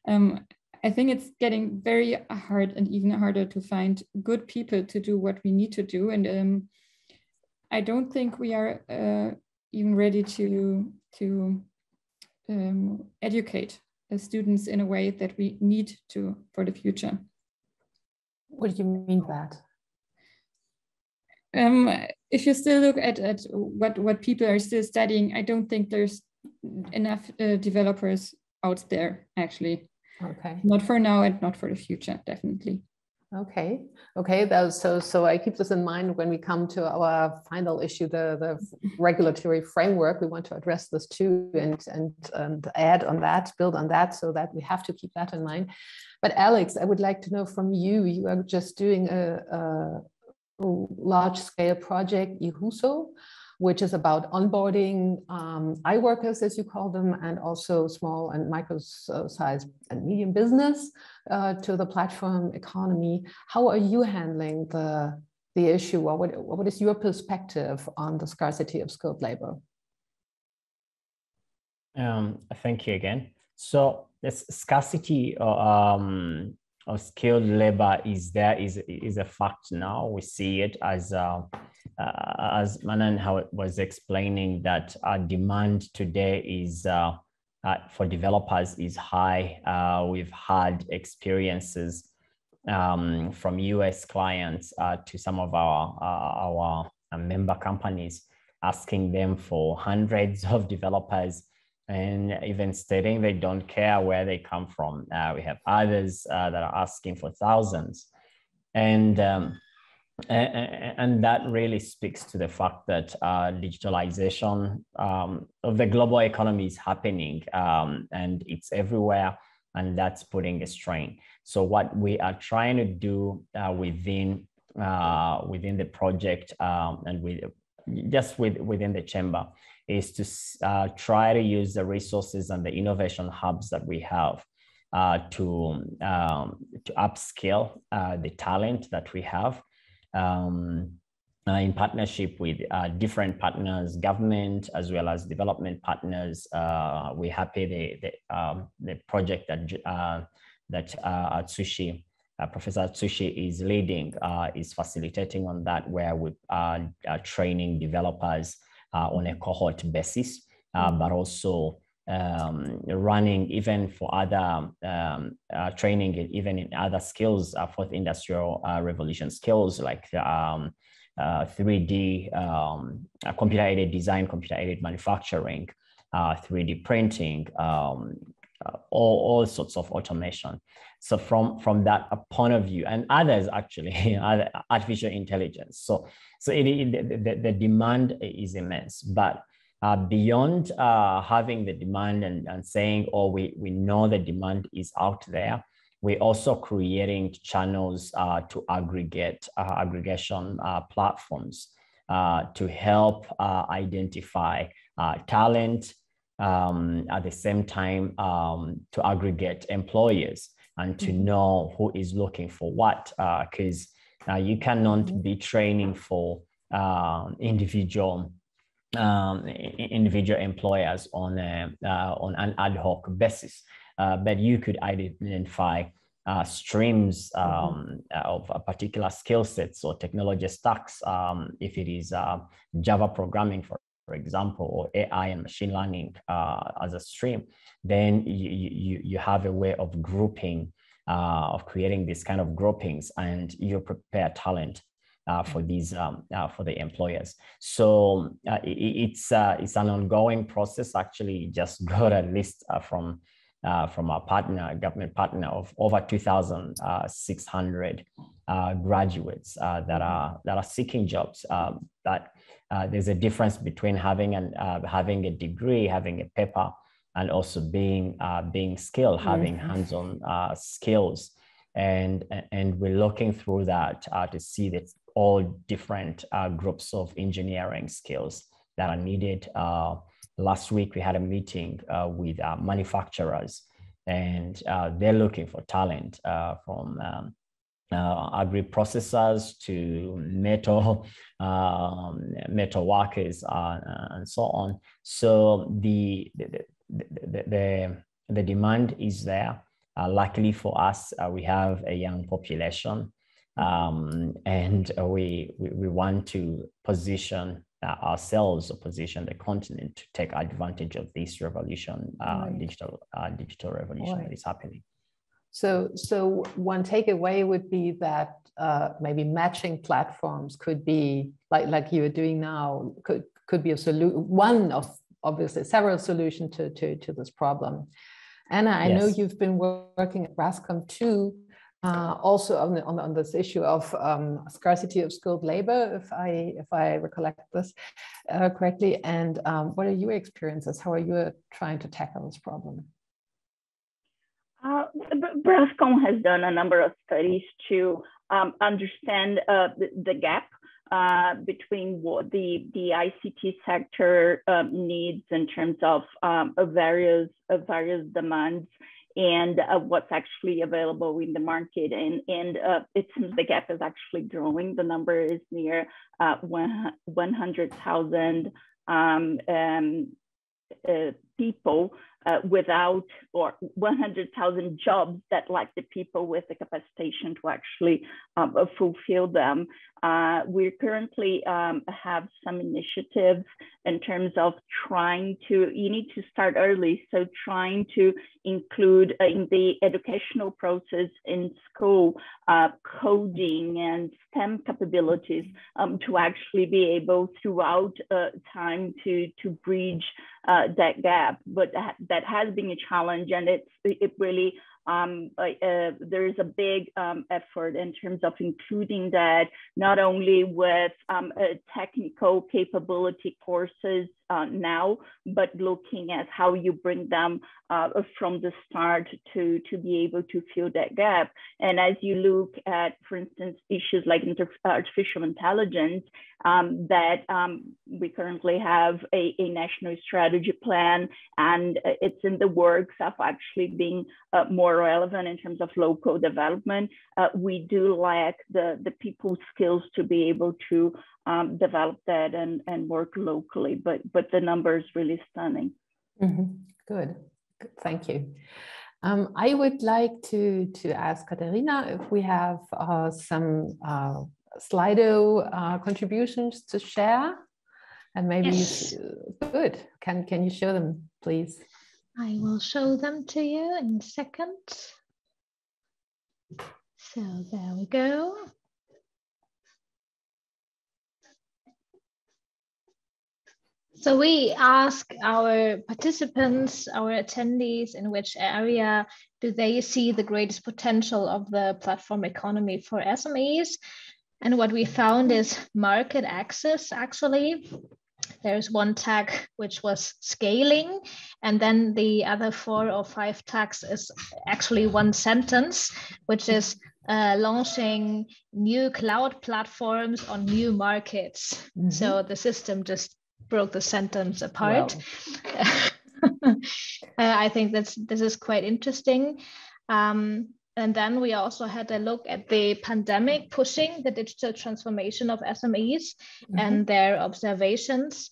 um, I think it's getting very hard and even harder to find good people to do what we need to do. And um, I don't think we are uh, even ready to, to um, educate students in a way that we need to for the future. What do you mean by that? Um, if you still look at, at what, what people are still studying, I don't think there's enough uh, developers out there actually. Okay. Not for now and not for the future, definitely. Okay. Okay. Was, so so I keep this in mind when we come to our final issue, the, the regulatory framework. We want to address this too and, and and add on that, build on that, so that we have to keep that in mind. But Alex, I would like to know from you. You are just doing a, a large scale project, Ihuso, which is about onboarding um, iWorkers, as you call them, and also small and micro size and medium business uh, to the platform economy. How are you handling the, the issue? What, what is your perspective on the scarcity of skilled labor? Um, thank you again. So this scarcity um, of skilled labor is there is is a fact now. We see it as uh, uh, as Manon was explaining that our demand today is uh, uh for developers is high. Uh, we've had experiences um, from US clients uh, to some of our our member companies asking them for hundreds of developers and even stating they don't care where they come from. Uh, we have others uh, that are asking for thousands. And, um, and, and, that really speaks to the fact that uh, digitalization um, of the global economy is happening um, and it's everywhere and that's putting a strain. So what we are trying to do uh, within, uh, within the project um, and with, just with, within the chamber is to uh, try to use the resources and the innovation hubs that we have uh, to, um, to upscale uh, the talent that we have um, uh, in partnership with uh, different partners, government as well as development partners. Uh, we're happy the, the, um, the project that, that Atsushi Professor Tsushi is leading, is facilitating on that, where we are training developers on a cohort basis, mm-hmm. but also um, running even for other um, uh, training, even in other skills, uh, fourth industrial uh, revolution skills like um, 3D, um, computer aided design, computer aided manufacturing, 3D printing, um, all, all sorts of automation. So from, from that point of view, and others actually, artificial intelligence. So, so it, it, the, the demand is immense, but uh, beyond uh, having the demand and, and saying, oh, we, we know the demand is out there, we're also creating channels uh, to aggregate uh, aggregation uh, platforms uh, to help identify talent, um, at the same time um, to aggregate employers and to mm-hmm. know who is looking for what, because you cannot mm-hmm. be training for individual um, individual employers on, a, uh, on an ad hoc basis. Uh, but you could identify uh, streams mm-hmm. um, of a particular skill sets or technology stacks, um, if it is uh, Java programming, for, for example, or AI and machine learning uh, as a stream, then you, you, you have a way of grouping, uh, of creating these kind of groupings, and you prepare talent uh, for these um, uh, for the employers. So uh, it, it's uh, it's an ongoing process. Actually, just got a list uh, from uh, from our partner, government partner, of over two thousand six hundred graduates that are that are seeking jobs. that there's a difference between having an having a degree, having a paper, and also being being skilled, having mm-hmm. hands-on skills and and we're looking through that uh, to see that all different uh, groups of engineering skills that are needed. Uh, last week we had a meeting uh, with uh, manufacturers, and uh, they're looking for talent from. Um, agri processors to metal um, metal workers and so on. So the the, the, the, the demand is there. Uh, luckily for us, uh, we have a young population um, and we, we, we want to position uh, ourselves or position the continent to take advantage of this revolution, uh, right. digital uh, digital revolution right. that is happening. So, so one takeaway would be that uh, maybe matching platforms could be like like you are doing now could could be a solution. One of obviously several solutions to, to to this problem. Anna, I yes. know you've been working at Brasscom too, uh, also on, on, on, this issue of um, scarcity of skilled labor, if I if I recollect this uh, correctly. And um, what are your experiences? How are you trying to tackle this problem? Uh, Brasscom has done a number of studies to um, understand uh, the, the, gap uh, between what the, the ICT sector um, needs in terms of, um, of various of various demands and uh, what's actually available in the market. And, and uh, it seems the gap is actually growing. The number is near uh, 100,000 um, um, people uh, without or 100,000 jobs that lack the people with the capacitation to actually um, fulfill them. Uh, we currently um, have some initiatives in terms of trying to, you need to start early. So trying to include uh, in the educational process in school, uh, coding and STEM capabilities um, to actually be able throughout uh, time to, to bridge that gap. But that, that has been a challenge and it's, it really um, uh, there is a big um, effort in terms of including that not only with um, technical capability courses uh, now, but looking at how you bring them uh, from the start to, to be able to fill that gap. And as you look at, for instance, issues like artificial intelligence, um, that um, we currently have a, a, national strategy plan and it's in the works of actually being uh, more relevant in terms of local development. Uh, we do lack the, the people skills to be able to um, develop that and, and work locally, but, but the number is really stunning. Mm -hmm. Good. Good, thank you. Um, I would like to, to ask Katerina if we have uh, some uh, Slido uh, contributions to share. And maybe yes. good. Can, can you show them, please? I will show them to you in a second. So there we go. So we ask our participants, our attendees, in which area do they see the greatest potential of the platform economy for SMEs? And what we found is market access, actually. There's one tag which was scaling, and then the other four or five tags is actually one sentence, which is uh, launching new cloud platforms on new markets. Mm -hmm. So the system just broke the sentence apart. uh, I think that's this is quite interesting. Um, and then we also had a look at the pandemic pushing the digital transformation of SMEs mm-hmm. and their observations,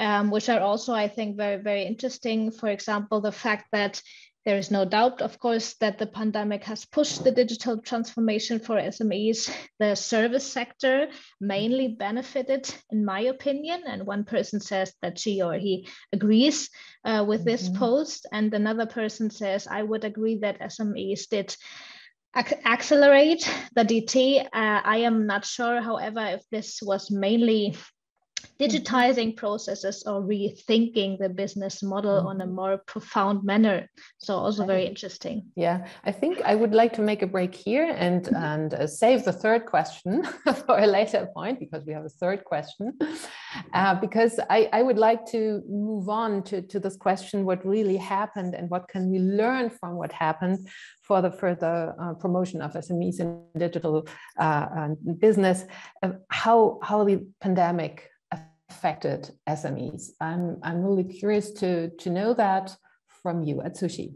um, which are also, I think, very, very interesting. For example, the fact that there is no doubt, of course, that the pandemic has pushed the digital transformation for SMEs. The service sector mainly benefited, in my opinion. And one person says that she or he agrees uh, with this mm-hmm. post. And another person says, I would agree that SMEs did accelerate the DT. Uh, I am not sure, however, if this was mainly digitizing processes or rethinking the business model mm-hmm. on a more profound manner. So also very interesting. Yeah, I think I would like to make a break here and mm-hmm. and uh, save the third question for a later point because we have a third question. Uh, because I, I would like to move on to, to this question: what really happened and what can we learn from what happened for the further uh, promotion of SMEs in digital uh, business? Uh, how how the pandemic affected SMEs? I'm, I'm really curious to, to know that from you Atsushi.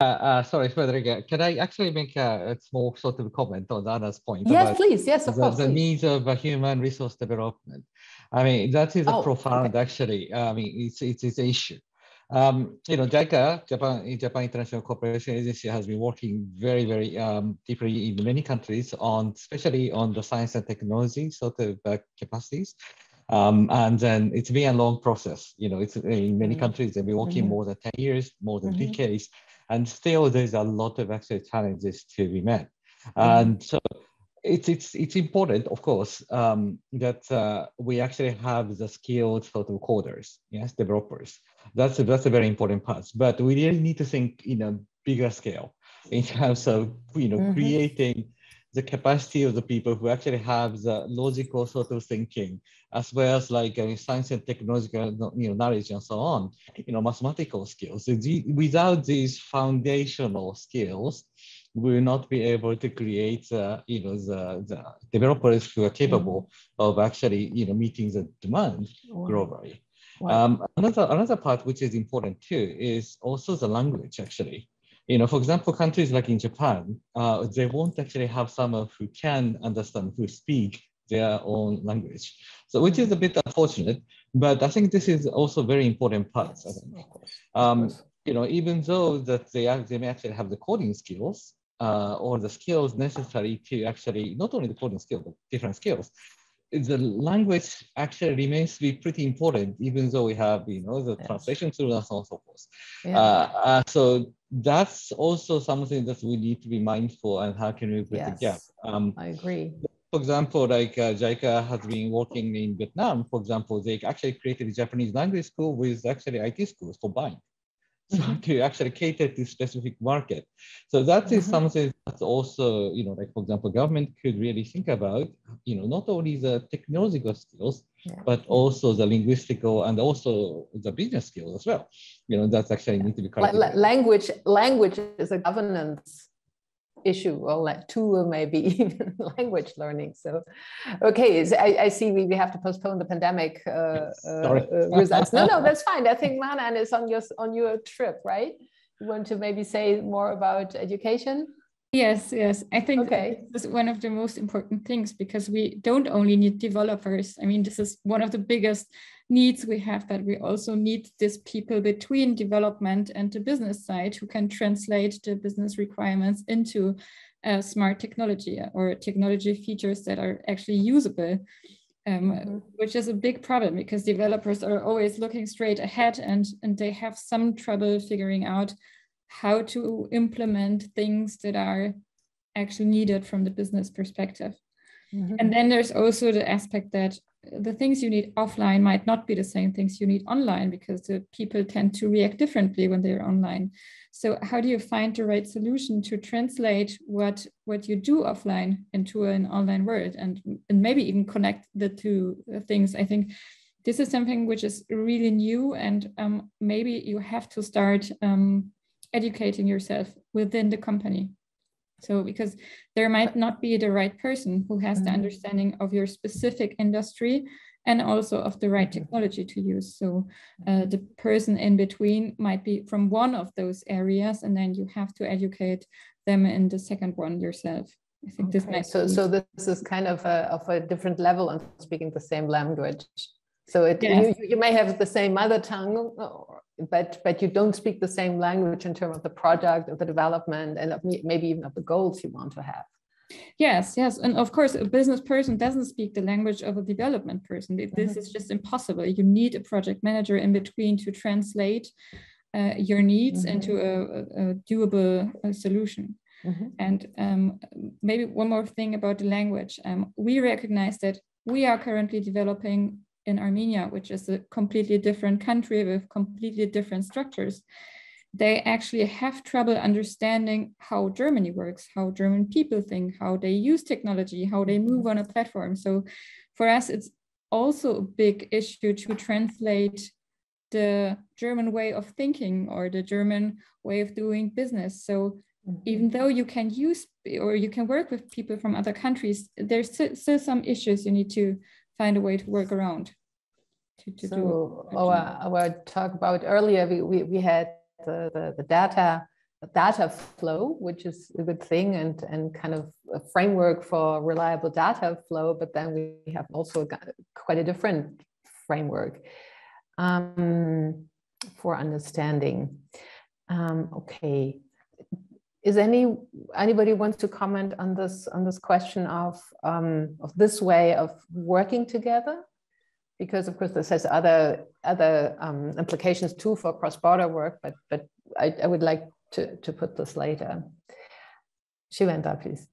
Uh, uh, sorry, Frederica, can I actually make a, a, small sort of comment on Anna's point? Yes, please. Yes, of the, course. The please. needs of human resource development. I mean, that is a oh, profound, okay. actually, I mean, it's, it's, it's an issue. Um, you know, JICA, Japan, Japan International Cooperation Agency, has been working very, very um, deeply in many countries on, especially on the science and technology sort of uh, capacities. Um, and then it's been a long process. You know, it's in many mm-hmm. countries they've been working mm-hmm. more than 10 years, more than mm-hmm. decades, and still there's a lot of actually challenges to be met. And so it's it's it's important, of course, um, that uh, we actually have the skilled sort of coders, yes, developers. That's a, that's a very important part. But we really need to think in a bigger scale in terms of you know mm-hmm. creating the capacity of the people who actually have the logical sort of thinking, as well as like uh, science and technological you know, knowledge and so on, you know, mathematical skills. Without these foundational skills, we will not be able to create, uh, you know, the, the developers who are capable mm. of actually, you know, meeting the demand wow. globally. Wow. Um, another, another part which is important too is also the language actually you know, for example, countries like in Japan, uh, they won't actually have someone who can understand, who speak their own language. So which is a bit unfortunate, but I think this is also very important part. I think. Um, you know, even though that they, are, they may actually have the coding skills uh, or the skills necessary to actually, not only the coding skills, but different skills, the language actually remains to be pretty important, even though we have, you know, the yes. translation tools and so on and so forth. Yeah. Uh, uh, so that's also something that we need to be mindful and how can we bridge yes. the gap. Um, I agree. For example, like uh, JICA has been working in Vietnam, for example, they actually created a Japanese language school with actually IT schools combined mm-hmm. to actually cater to specific market. So that is mm-hmm. something that's also, you know, like for example, government could really think about, you know, not only the technological skills, yeah. but also the linguistical and also the business skills as well. You know, that's actually need to be La- language. Language is a governance issue or like tool maybe even language learning so okay so I, I, see we, we have to postpone the pandemic uh, uh, uh, results no no that's fine i think manan is on your on your trip right you want to maybe say more about education Yes, yes. I think okay. this is one of the most important things because we don't only need developers. I mean, this is one of the biggest needs we have that we also need these people between development and the business side who can translate the business requirements into uh, smart technology or technology features that are actually usable. Um, mm-hmm. which is a big problem because developers are always looking straight ahead and, and they have some trouble figuring out how to implement things that are actually needed from the business perspective. Mm-hmm. And then there's also the aspect that the things you need offline might not be the same things you need online because the people tend to react differently when they're online. So how do you find the right solution to translate what what you do offline into an online world and, and maybe even connect the two things? I think this is something which is really new and um, maybe you have to start um, educating yourself within the company. So, because there might not be the right person who has the mm-hmm. understanding of your specific industry and also of the right mm-hmm. technology to use. So, uh, the person in between might be from one of those areas, and then you have to educate them in the second one yourself. I think okay. this makes so. So this is kind of a of a different level and speaking the same language. So it yes. you, you may have the same mother tongue, but but you don't speak the same language in terms of the product of the development and of maybe even of the goals you want to have yes yes and of course a business person doesn't speak the language of a development person this mm-hmm. is just impossible you need a project manager in between to translate uh, your needs mm-hmm. into a, a doable uh, solution mm-hmm. and um, maybe one more thing about the language um, we recognize that we are currently developing in Armenia, which is a completely different country with completely different structures, they actually have trouble understanding how Germany works, how German people think, how they use technology, how they move on a platform. So for us, it's also a big issue to translate the German way of thinking or the German way of doing business. So even though you can use or you can work with people from other countries, there's still some issues you need to find a way to work around. To, to so do our, our talk about earlier, we, we, we had the, the, the data data flow, which is a good thing and, and kind of a framework for reliable data flow, but then we have also got quite a different framework um, for understanding. Um, okay, is any anybody wants to comment on this on this question of um, of this way of working together? Because of course this has other other um, implications too for cross-border work, but but I, I, would like to to put this later. Shivendra, please.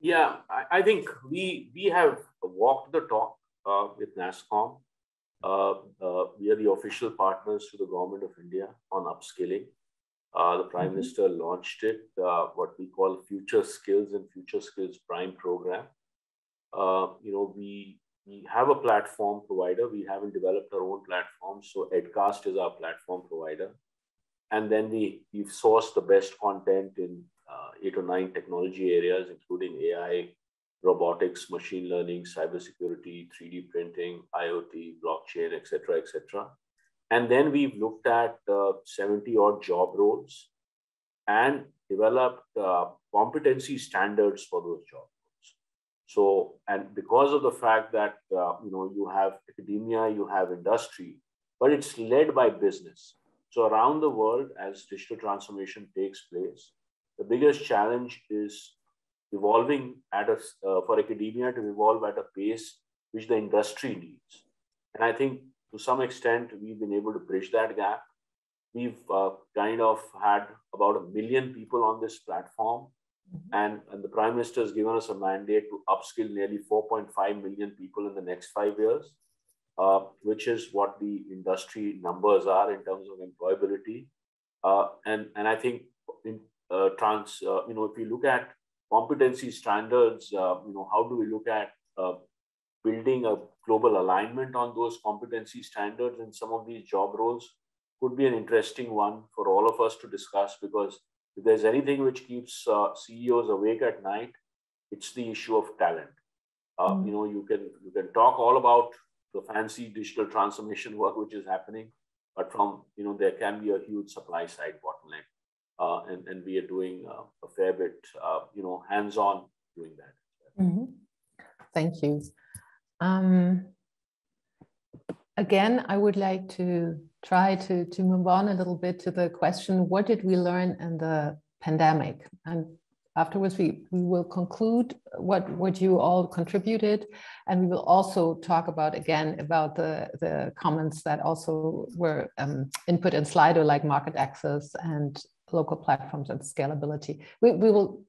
Yeah, I, I think we we have walked the talk uh, with NASSCOM. Uh, uh, we are the official partners to the government of India on upskilling. Uh, the Prime mm-hmm. Minister launched it, uh, what we call Future Skills and Future Skills Prime program. Uh, you know, we we have a platform provider. We haven't developed our own platform, so Edcast is our platform provider. And then we we've sourced the best content in uh, eight or nine technology areas, including AI, robotics, machine learning, cybersecurity, 3D printing, IoT, blockchain, etc., etc. And then we've looked at uh, 70 odd job roles and developed uh, competency standards for those job roles. So, and because of the fact that, uh, you know, you have academia, you have industry, but it's led by business. So around the world, as digital transformation takes place, the biggest challenge is evolving at a, uh, for academia to evolve at a pace which the industry needs. And I think to some extent, we've been able to bridge that gap. We've uh, kind of had about a million people on this platform. Mm-hmm. And, and the Prime Minister has given us a mandate to upskill nearly 4.5 million people in the next five years, uh, which is what the industry numbers are in terms of employability. Uh, and, and I think in uh, trans, uh, you know, if you look at competency standards, uh, you know, how do we look at building a global alignment on those competency standards in some of these job roles could be an interesting one for all of us to discuss because if there's anything which keeps uh, CEOs awake at night, it's the issue of talent. Uh, mm. You know, you can you can talk all about the fancy digital transformation work which is happening, but from you know there can be a huge supply side bottleneck. uh, and, and we are doing uh, a fair bit, uh, you know, hands-on doing that. Mm-hmm. Thank you. Um, again, I would like to try to, to move on a little bit to the question, what did we learn in the pandemic? And afterwards, we, we will conclude what, what you all contributed. And we will also talk about, again, about the, the comments that also were um, input in Slido, like market access and local platforms and scalability. We, we will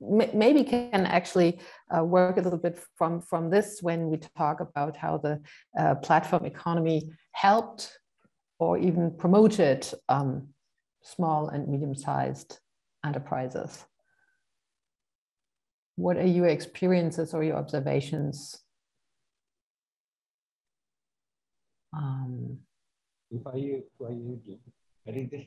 maybe can actually uh, work a little bit from, from this when we talk about how the uh, platform economy helped or even promoted um, small and medium-sized enterprises. What are your experiences or your observations? Um, if I who are you getting this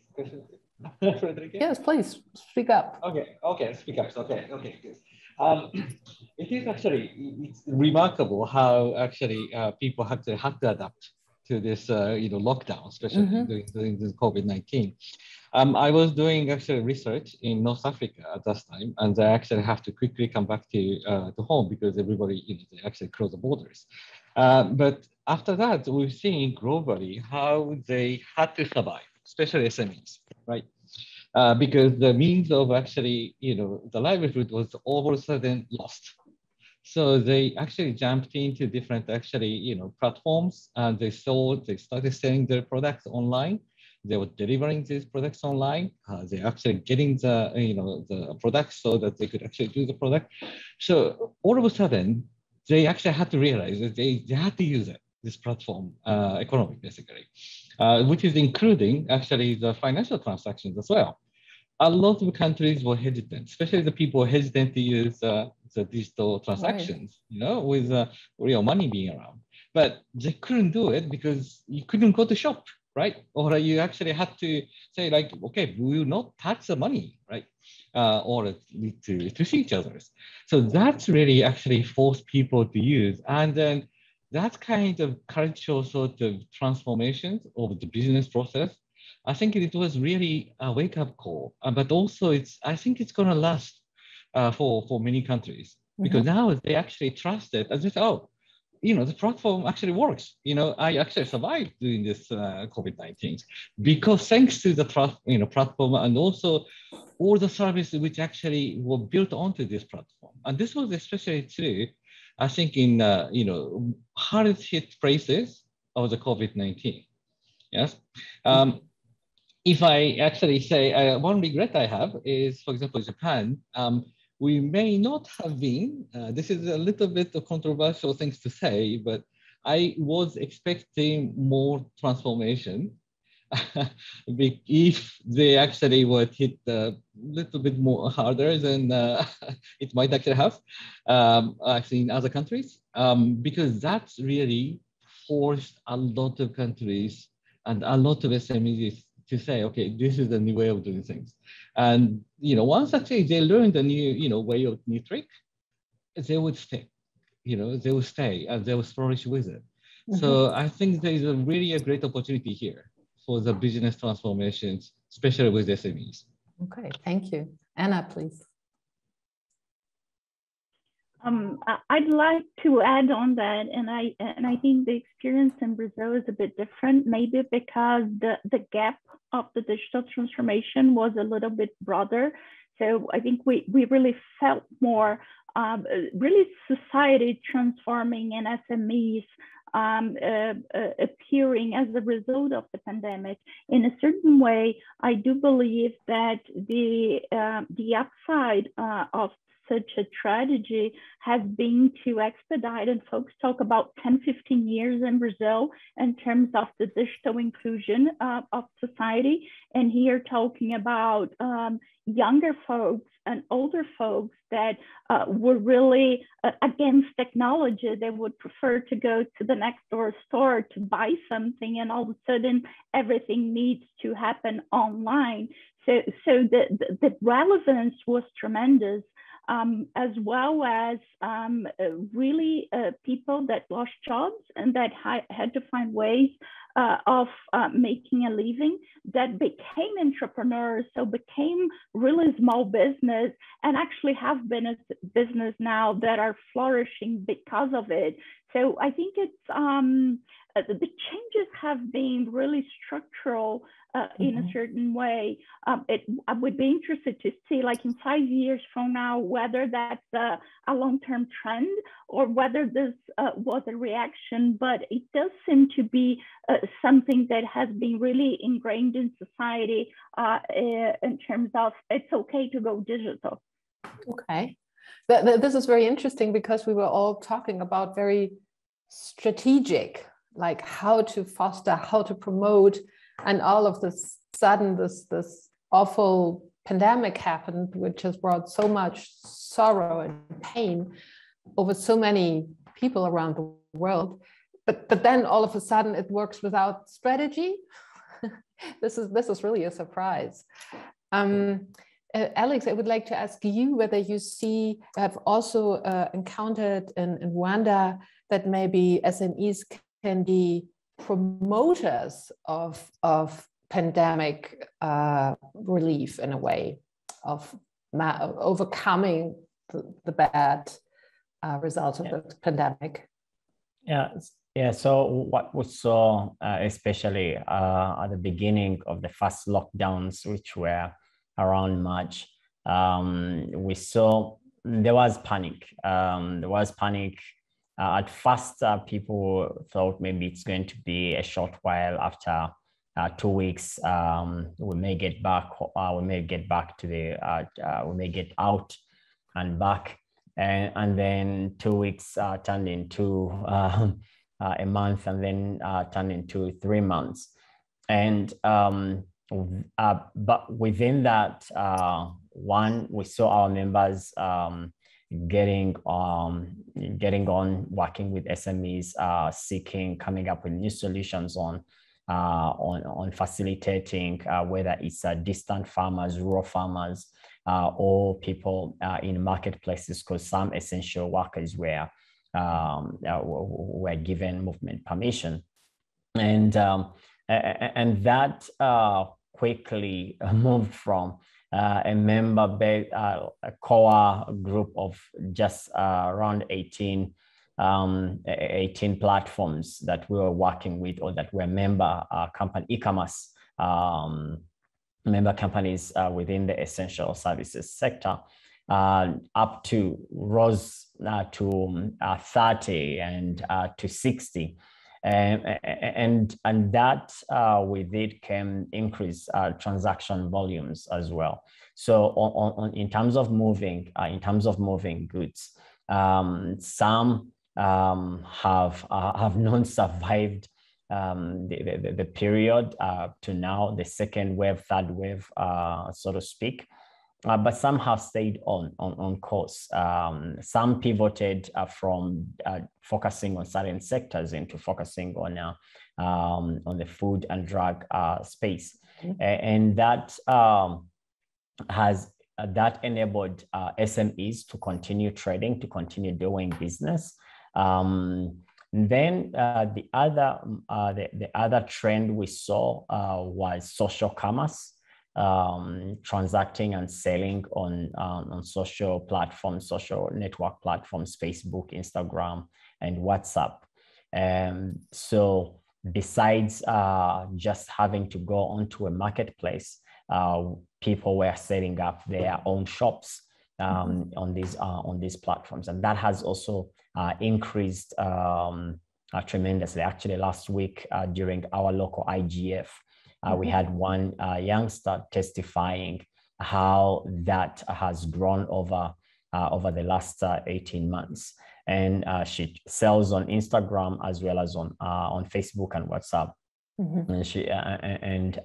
yes, please speak up. Okay, okay, speak up. Okay, okay, good. Um, it is actually it's remarkable how actually uh, people have to have to adapt to this uh, you know lockdown, especially mm -hmm. during, during the COVID nineteen. Um, I was doing actually research in North Africa at that time, and I actually have to quickly come back to uh, to home because everybody you know they actually close the borders. Uh, but after that, we've seen globally how they had to survive especially SMEs, right? Uh, because the means of actually, you know, the livelihood was all of a sudden lost. So they actually jumped into different actually, you know, platforms and they sold, they started selling their products online. They were delivering these products online. Uh, they're actually getting the, you know, the products so that they could actually do the product. So all of a sudden, they actually had to realize that they, they had to use it this platform uh, economy, basically, which is including actually the financial transactions as well. A lot of countries were hesitant, especially the people hesitant to use uh, the digital transactions, right. you know, with uh, real money being around. But they couldn't do it because you couldn't go to shop, right? Or you actually had to say like, okay, we will not touch the money, right? Uh, or to, to see each other's. So that's really actually forced people to use. And then that kind of cultural sort of transformation of the business process, I think it was really a wake up call. Uh, but also, it's I think it's going to last uh, for for many countries because mm-hmm. now they actually trust it as if oh, you know the platform actually works. You know, I actually survived during this uh, COVID nineteen because thanks to the trust, you know, platform and also all the services which actually were built onto this platform. And this was especially true I think in uh, you know hard hit places of the COVID-19. Yes. Um, if I actually say uh, one regret I have is, for example, Japan, um, we may not have been, uh, this is a little bit of controversial things to say, but I was expecting more transformation if they actually would hit a little bit more harder than uh, it might actually have um, actually in other countries, um, because that's really forced a lot of countries and a lot of SMEs to say, okay, this is the new way of doing things. And you know, once actually they learn the new, you know, way of new trick, they would stay. You know, they will stay and they will flourish with it. Mm -hmm. So I think there is a really a great opportunity here for the business transformations, especially with SMEs. Okay, thank you. Anna, please. Um, I'd like to add on that, and I and I think the experience in Brazil is a bit different, maybe because the the gap of the digital transformation was a little bit broader. So I think we we really felt more, um, really society transforming and SMEs um, uh, uh, appearing as a result of the pandemic. In a certain way, I do believe that the uh, the upside uh, of such a tragedy has been to expedite, and folks talk about 10, 15 years in Brazil in terms of the digital inclusion uh, of society. And here talking about um, younger folks and older folks that uh, were really uh, against technology. They would prefer to go to the next door store to buy something, and all of a sudden everything needs to happen online. So, so the, the, the relevance was tremendous um, as well as um, really uh, people that lost jobs and that had to find ways uh, of uh, making a living that became entrepreneurs, so became really small business and actually have been a business now that are flourishing because of it. So I think it's um, uh, the changes have been really structural uh, in a mm-hmm. certain way. Um, it, I would be interested to see, like in five years from now, whether that's a, a long-term trend or whether this uh, was a reaction. But it does seem to be uh, something that has been really ingrained in society uh, uh, in terms of it's okay to go digital. Okay. This is very interesting because we were all talking about very strategic, like how to foster, how to promote and all of this sudden this this awful pandemic happened which has brought so much sorrow and pain over so many people around the world. But but then all of a sudden it works without strategy. This is this is really a surprise. Um, uh, Alex, I would like to ask you whether you see have also uh, encountered in, in Rwanda that maybe SMEs can be promoters of, of pandemic uh, relief in a way, of overcoming the, the bad uh, results of yeah. the pandemic. Yeah, yeah. So what we saw, uh, especially uh, at the beginning of the first lockdowns, which were around March, um, we saw there was panic. Um, there was panic uh, at first, uh, people thought maybe it's going to be a short while after uh, two weeks. Um, we may get back. Uh, we may get back to the. Uh, uh, we may get out and back, and, and then two weeks turned into um, a month, and then turned into three months, and um, but within that one, we saw our members. Um, getting um, getting on working with SMEs, uh, seeking coming up with new solutions on uh, on on facilitating uh, whether it's uh, distant farmers, rural farmers, uh, or people uh, in marketplaces, because some essential workers were um, were given movement permission, and um, and that quickly moved from uh, a member based, uh, a core group of just uh, around 18, um, 18 platforms that we were working with or that were member uh, company e-commerce um, member companies uh, within the essential services sector. Uh, up to rose to 30 and to 60 and and, and that uh, with it can increase uh, transaction volumes as well. So on, on, in terms of moving, uh, in terms of moving goods, um, some um, have uh, have not survived um, the, the, the, period uh, to now, the second wave, third wave, uh, so to speak. Uh, but some have stayed on on, on course. Um, some pivoted uh, from uh, focusing on certain sectors into focusing on uh, um, on the food and drug uh, space, mm-hmm. and that um, has uh, that enabled SMEs to continue trading, to continue doing business. Um, then the other the, the other trend we saw was social commerce um, transacting and selling on, um, on social platforms, social network platforms, Facebook, Instagram, and WhatsApp. And so besides uh, just having to go onto a marketplace, uh, people were setting up their own shops um, mm-hmm. on these uh, on these platforms, and that has also uh, increased um, uh, tremendously. Actually, last week uh, during our local IGF, uh, we had one uh, youngster testifying how that has grown over uh, over the last 18 months. And she sells on Instagram as well as on on Facebook and WhatsApp. Mm-hmm. And she and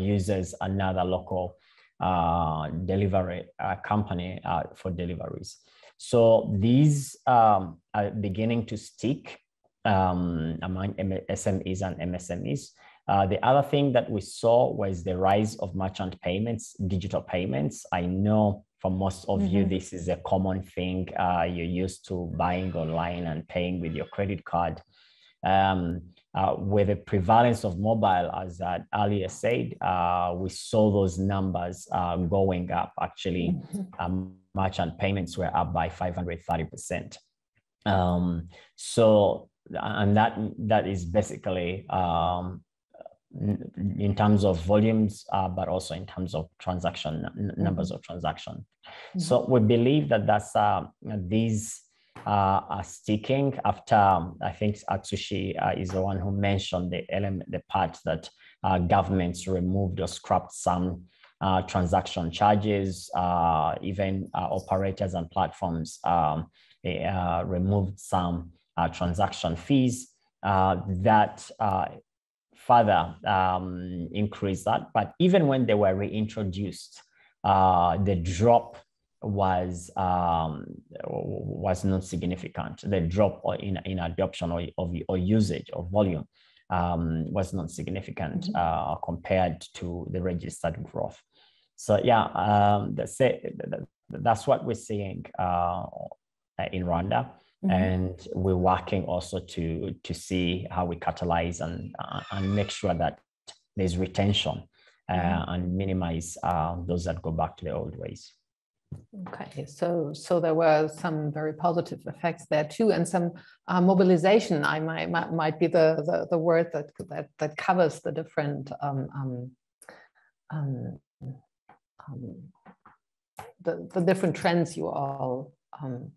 uses another local uh, delivery uh, company uh, for deliveries. So these um, are beginning to stick um, among SMEs and MSMEs. Uh, the other thing that we saw was the rise of merchant payments, digital payments. I know for most of mm-hmm. you, this is a common thing. Uh, you're used to buying online and paying with your credit card. Um, uh, with the prevalence of mobile, as I earlier said, uh, we saw those numbers uh, going up. Actually, mm-hmm. um, merchant payments were up by 530%. Um, so, and that that is basically um, in terms of volumes, uh, but also in terms of transaction n- numbers mm-hmm. of transaction. Mm-hmm. So we believe that that's uh, these uh, are sticking after I think Atsushi uh, is the one who mentioned the element, the part that uh, governments removed or scrapped some uh, transaction charges, uh, even uh, operators and platforms um, removed some transaction fees that further um, increased that. But even when they were reintroduced, the drop was um, was not significant. The drop in, in adoption or, of, or usage or volume um, was not significant mm-hmm. uh, compared to the registered growth. So yeah, um, that's it. That's what we're seeing uh, in Rwanda. Mm-hmm. And we're working also to to see how we catalyze and uh, and make sure that there's retention uh, mm-hmm. and minimize uh, those that go back to the old ways. Okay, so so there were some very positive effects there too, and some uh, mobilization. I might, might might be the, the the word that that that covers the different um, um, um, um the the different trends you all um,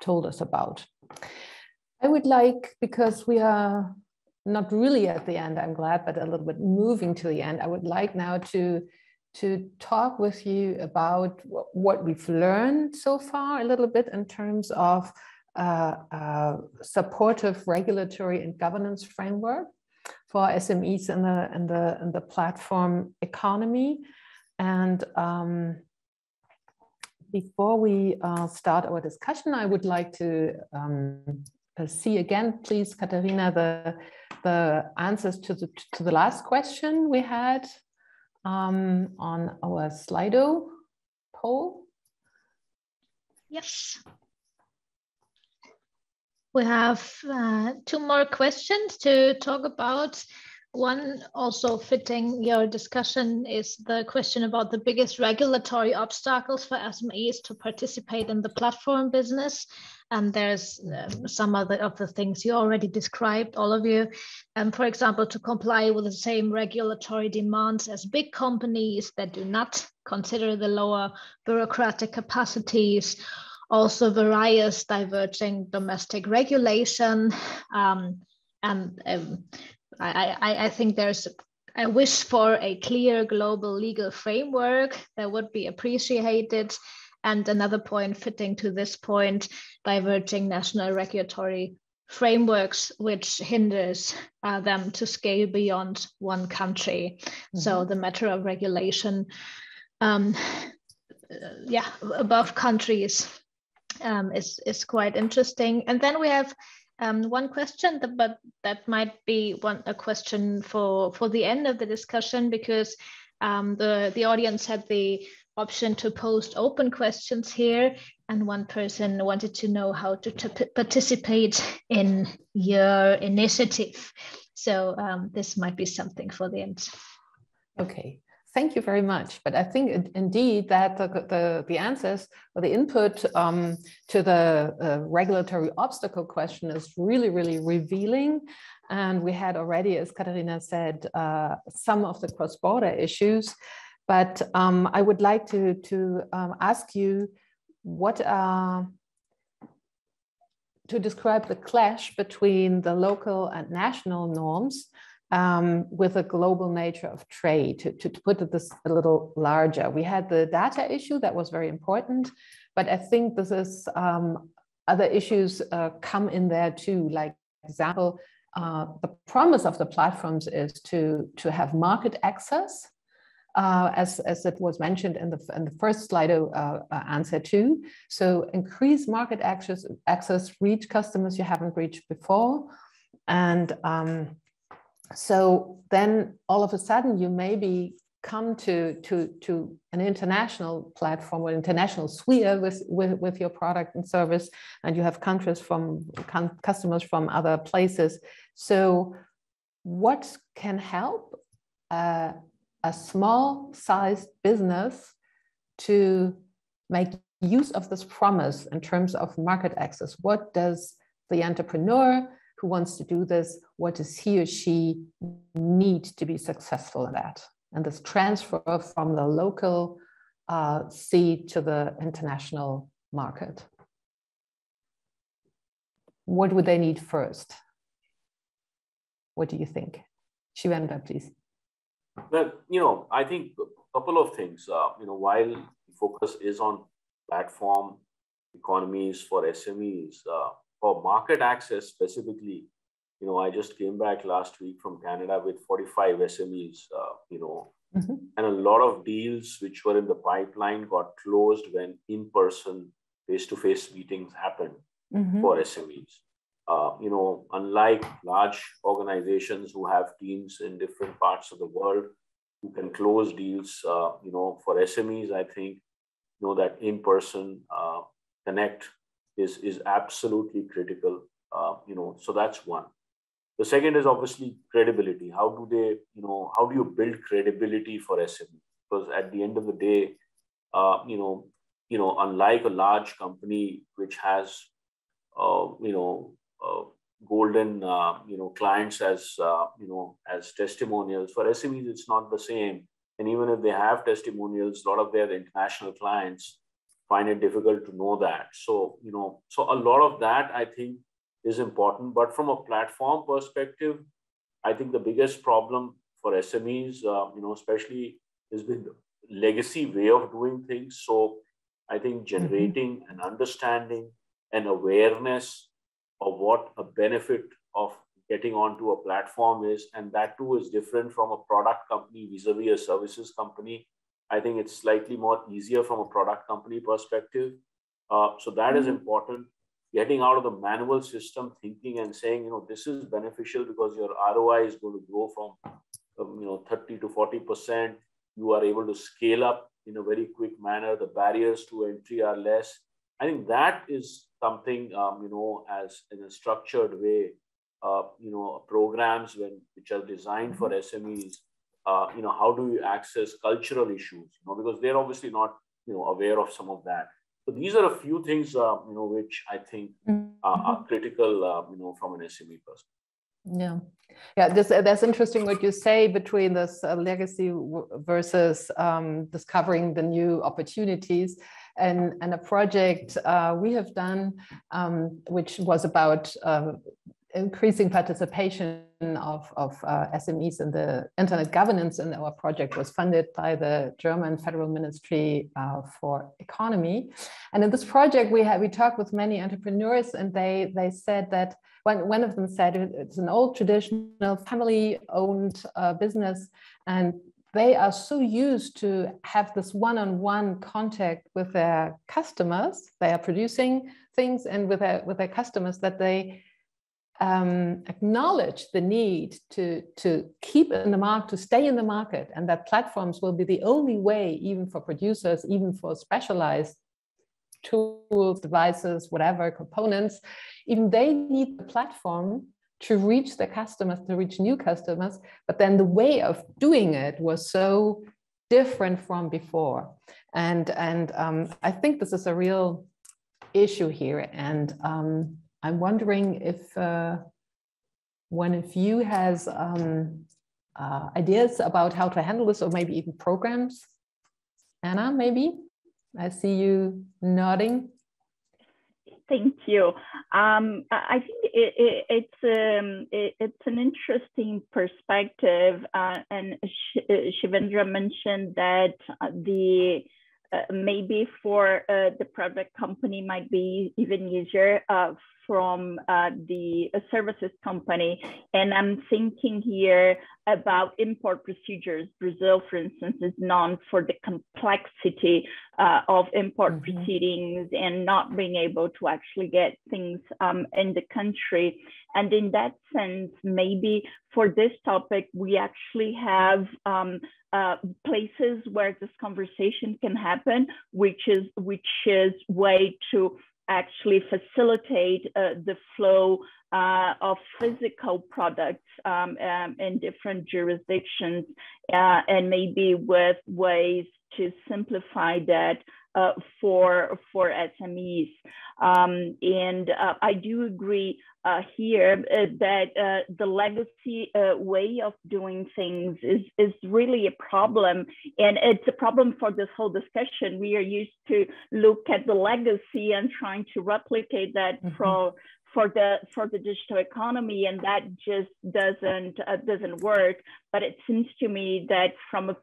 told us about. I would like because we are not really at the end. I'm glad, but a little bit moving to the end. I would like now to to talk with you about what we've learned so far a little bit in terms of uh, uh, supportive regulatory and governance framework for SMEs in the in the in the platform economy. And um, before we uh, start our discussion, I would like to um, see again, please, Katharina, the the answers to the to the last question we had um, on our Slido poll? Yes. We have uh, two more questions to talk about. One also fitting your discussion is the question about the biggest regulatory obstacles for SMEs to participate in the platform business and there's um, some other of the things you already described, all of you. Um, for example, to comply with the same regulatory demands as big companies that do not consider the lower bureaucratic capacities, also various diverging domestic regulation. Um, and um, I, I, I think there's I wish for a clear global legal framework that would be appreciated and another point fitting to this point, diverging national regulatory frameworks which hinders uh, them to scale beyond one country. Mm-hmm. So the matter of regulation, um, yeah, above countries um, is is quite interesting. And then we have um, one question, but that might be one a question for for the end of the discussion because um, the the audience had the option to post open questions here. And one person wanted to know how to, participate in your initiative. So um, this might be something for the end. Okay, thank you very much. But I think indeed that the, the, the answers or the input um, to the uh, regulatory obstacle question is really, really revealing. And we had already, as Katharina said, uh, some of the cross-border issues. But um, I would like to, to um, ask you what uh, to describe the clash between the local and national norms um, with a global nature of trade, to, to, to put this a little larger. We had the data issue that was very important, but I think this is um, other issues uh, come in there too, like example, uh, the promise of the platforms is to, to have market access uh, as, as it was mentioned in the, in the first Slido uh, uh, answer too. So increase market access, access, reach customers you haven't reached before. And um, so then all of a sudden you maybe come to to to an international platform or international sphere with, with with your product and service and you have countries from customers from other places. So what can help uh, a small sized business to make use of this promise in terms of market access? What does the entrepreneur who wants to do this what does he or she need to be successful in that and this transfer from the local uh, seed to the international market. What would they need first? What do you think? Shivendra, please. Well, you know, I think a couple of things. Uh, you know, while the focus is on platform economies for SMEs, uh, for market access specifically, you know, I just came back last week from Canada with 45 SMEs, uh, you know, mm-hmm. and a lot of deals which were in the pipeline got closed when in person, face to face meetings happened mm-hmm. for SMEs. Uh, you know, unlike large organizations who have teams in different parts of the world who can close deals, uh, you know, for SMEs, I think, you know, that in person uh, connect is, is absolutely critical. Uh, you know, so that's one. The second is obviously credibility. How do they, you know, how do you build credibility for SME? Because at the end of the day, uh, you know, you know, unlike a large company which has, uh, you know, uh, golden, uh, you know, clients as, uh, you know, as testimonials for SMEs, it's not the same. And even if they have testimonials, a lot of their international clients find it difficult to know that. So, you know, so a lot of that I think is important. But from a platform perspective, I think the biggest problem for SMEs, uh, you know, especially has been the legacy way of doing things. So I think mm-hmm. generating mm-hmm. an understanding and awareness of what a benefit of getting onto a platform is, and that too is different from a product company vis-a-vis a services company. I think it's slightly more easier from a product company perspective. Uh, so that mm-hmm. is important getting out of the manual system thinking and saying, you know, this is beneficial because your ROI is going to grow from, um, you know, 30 to 40%. You are able to scale up in a very quick manner. The barriers to entry are less. I think that is something, um, you know, as in a structured way, uh, you know, programs when which are designed for SMEs, uh, you know, how do you access cultural issues, you know, because they're obviously not, you know, aware of some of that. So these are a few things, uh, you know, which I think mm-hmm. are critical, uh, you know, from an SME perspective. Yeah, yeah. This, that's interesting what you say between this uh, legacy versus um, discovering the new opportunities. And, and a project uh, we have done, um, which was about uh, increasing participation of, of uh, SMEs in the internet governance and our project was funded by the German Federal Ministry uh, for Economy. And in this project, we had we talked with many entrepreneurs and they, they said that one, one of them said it's an old traditional family owned uh, business and they are so used to have this one-on-one -on -one contact with their customers. They are producing things and with their, with their customers that they um, acknowledge the need to, to keep in the market, to stay in the market, and that platforms will be the only way, even for producers, even for specialized tools, devices, whatever components, even they need the platform to reach the customers, to reach new customers. But then the way of doing it was so different from before. And, and um, I think this is a real issue here. And um, I'm wondering if uh, one of you has um, uh, ideas about how to handle this or maybe even programs. Anna, maybe? I see you nodding. Thank you. Um, I think it, it, it's um, it, it's an interesting perspective, uh, and Shivendra mentioned that the uh, maybe for uh, the product company might be even easier uh, from uh, the services company And I'm thinking here about import procedures. Brazil, for instance, is known for the complexity uh, of import mm-hmm. proceedings and not being able to actually get things um, in the country. And in that sense, maybe for this topic, we actually have um, uh, places where this conversation can happen, which is which is way to actually facilitate uh, the flow uh, of physical products um, um, in different jurisdictions uh, and maybe with ways to simplify that uh, for for SMEs. Um, and uh, I do agree uh, here uh, that uh, the legacy uh, way of doing things is is really a problem, and it's a problem for this whole discussion. We are used to look at the legacy and trying to replicate that mm -hmm. for for the for the digital economy and that just doesn't uh, doesn't work but it seems to me that from a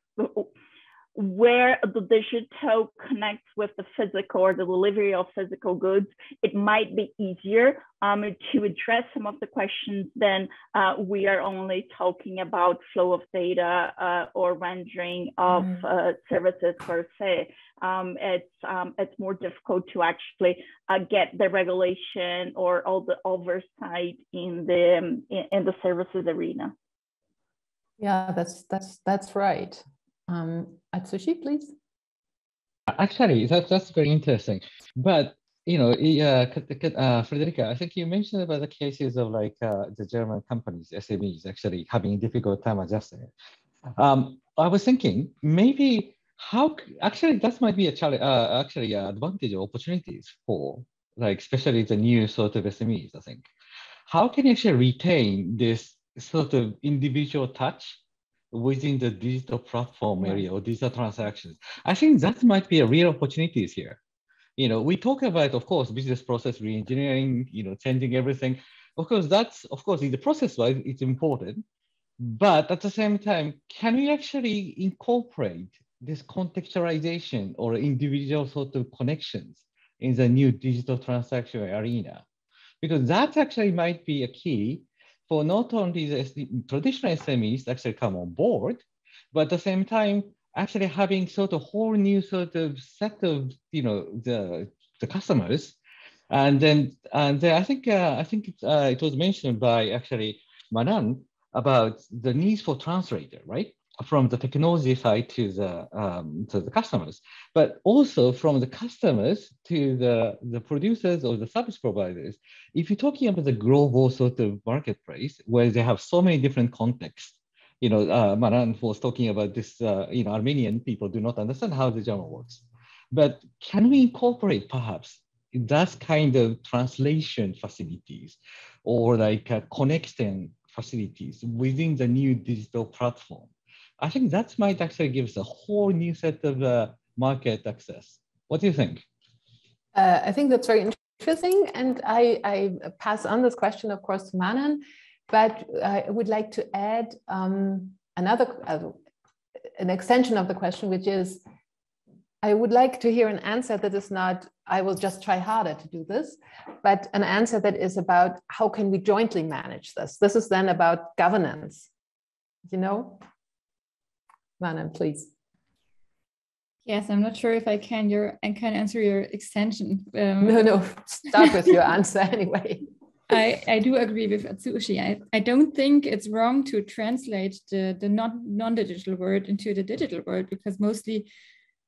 where the digital connects with the physical or the delivery of physical goods, it might be easier um, to address some of the questions than uh, we are only talking about flow of data uh, or rendering of mm. uh, services per se. Um, it's, um, it's more difficult to actually uh, get the regulation or all the oversight in the, in, in the services arena. Yeah, that's, that's, that's right. Um, Atsushi, please. Actually, that's that's very interesting. But you know, uh, uh, Frederica, I think you mentioned about the cases of like uh, the German companies, SMEs, actually having a difficult time adjusting. Um, I was thinking maybe how actually that might be a challenge, uh, actually uh, advantage or opportunities for like especially the new sort of SMEs. I think how can you actually retain this sort of individual touch within the digital platform area or digital transactions. I think that might be a real opportunities here. You know, we talk about, of course, business process reengineering, you know, changing everything. Of course, that's, of course, in the process wise, it's important. But at the same time, can we actually incorporate this contextualization or individual sort of connections in the new digital transaction arena? Because that actually might be a key for not only the traditional SMEs actually come on board, but at the same time, actually having sort of whole new sort of set of, you know, the, the customers. And then, and then I think, uh, I think it, uh, it was mentioned by actually Manan about the needs for translator, right? From the technology side to the um, to the customers, but also from the customers to the the producers or the service providers. If you're talking about the global sort of marketplace where they have so many different contexts, you know, uh, Manan was talking about this. Uh, you know, Armenian people do not understand how the German works, but can we incorporate perhaps that kind of translation facilities or like uh, connection facilities within the new digital platform? I think that might actually give us a whole new set of uh, market access. What do you think? Uh, I think that's very interesting. And I, I, pass on this question, of course, to Manan, but I would like to add um, another, uh, an extension of the question, which is, I would like to hear an answer that is not, I will just try harder to do this, but an answer that is about how can we jointly manage this? This is then about governance, you know? Manan, please. Yes, I'm not sure if I can your I can answer your extension. Um, no, no, start with your answer anyway. I, I do agree with Atsushi. I, I don't think it's wrong to translate the, the non, non-digital world into the digital world because mostly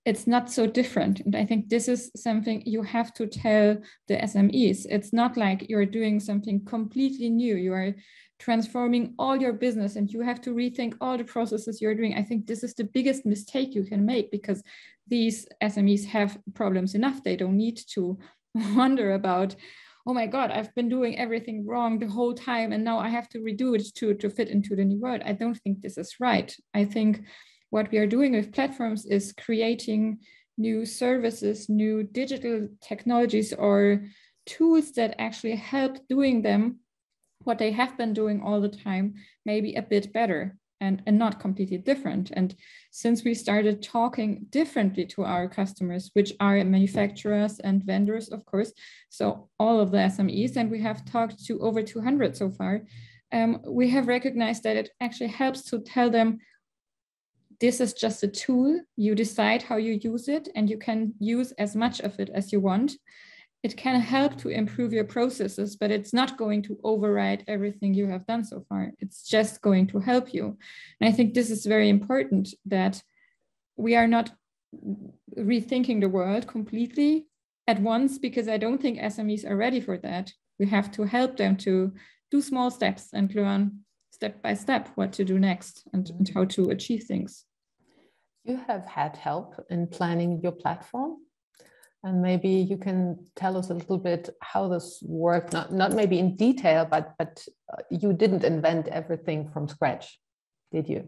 it's not so different. And I think this is something you have to tell the SMEs. It's not like you're doing something completely new. You are transforming all your business and you have to rethink all the processes you're doing. I think this is the biggest mistake you can make because these SMEs have problems enough. They don't need to wonder about, oh my God, I've been doing everything wrong the whole time and now I have to redo it to, to fit into the new world. I don't think this is right. I think what we are doing with platforms is creating new services, new digital technologies or tools that actually help doing them what they have been doing all the time, maybe a bit better and, and not completely different. And since we started talking differently to our customers, which are manufacturers and vendors, of course, so all of the SMEs, and we have talked to over 200 so far, um, we have recognized that it actually helps to tell them this is just a tool. You decide how you use it, and you can use as much of it as you want. It can help to improve your processes, but it's not going to override everything you have done so far. It's just going to help you. And I think this is very important that we are not rethinking the world completely at once because I don't think SMEs are ready for that. We have to help them to do small steps and learn step by step what to do next and, and how to achieve things. You have had help in planning your platform. And maybe you can tell us a little bit how this worked, not, not maybe in detail, but, but uh, you didn't invent everything from scratch, did you?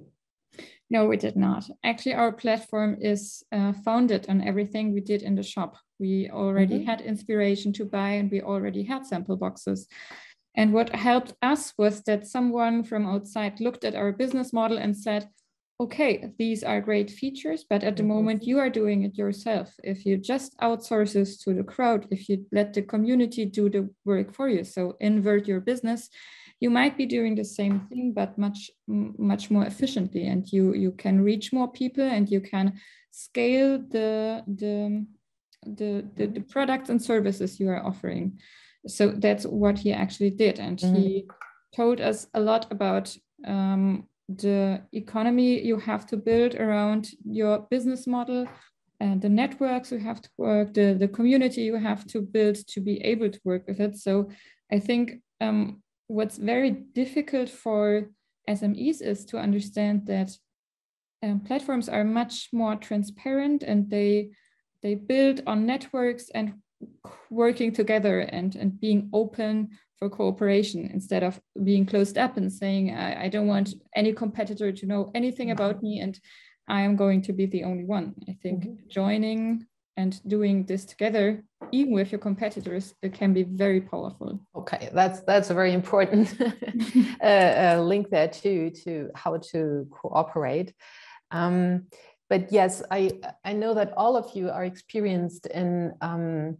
No, we did not. Actually, our platform is uh, founded on everything we did in the shop. We already mm -hmm. had inspiration to buy and we already had sample boxes. And what helped us was that someone from outside looked at our business model and said, okay, these are great features, but at the mm-hmm. moment you are doing it yourself. If you just outsource this to the crowd, if you let the community do the work for you, so invert your business, you might be doing the same thing, but much, much more efficiently. And you, you can reach more people and you can scale the, the, the, the, the products and services you are offering so that's what he actually did and mm-hmm. he told us a lot about um, the economy you have to build around your business model and the networks you have to work the, the community you have to build to be able to work with it. So i think um, what's very difficult for smes is to understand that um, platforms are much more transparent and they they build on networks and working together and, and being open for cooperation instead of being closed up and saying, I, I don't want any competitor to know anything about me and I am going to be the only one. I think mm -hmm. joining and doing this together, even with your competitors, it can be very powerful. Okay, that's that's a very important uh, uh, link there too to how to cooperate. Um, but yes, I I know that all of you are experienced in um,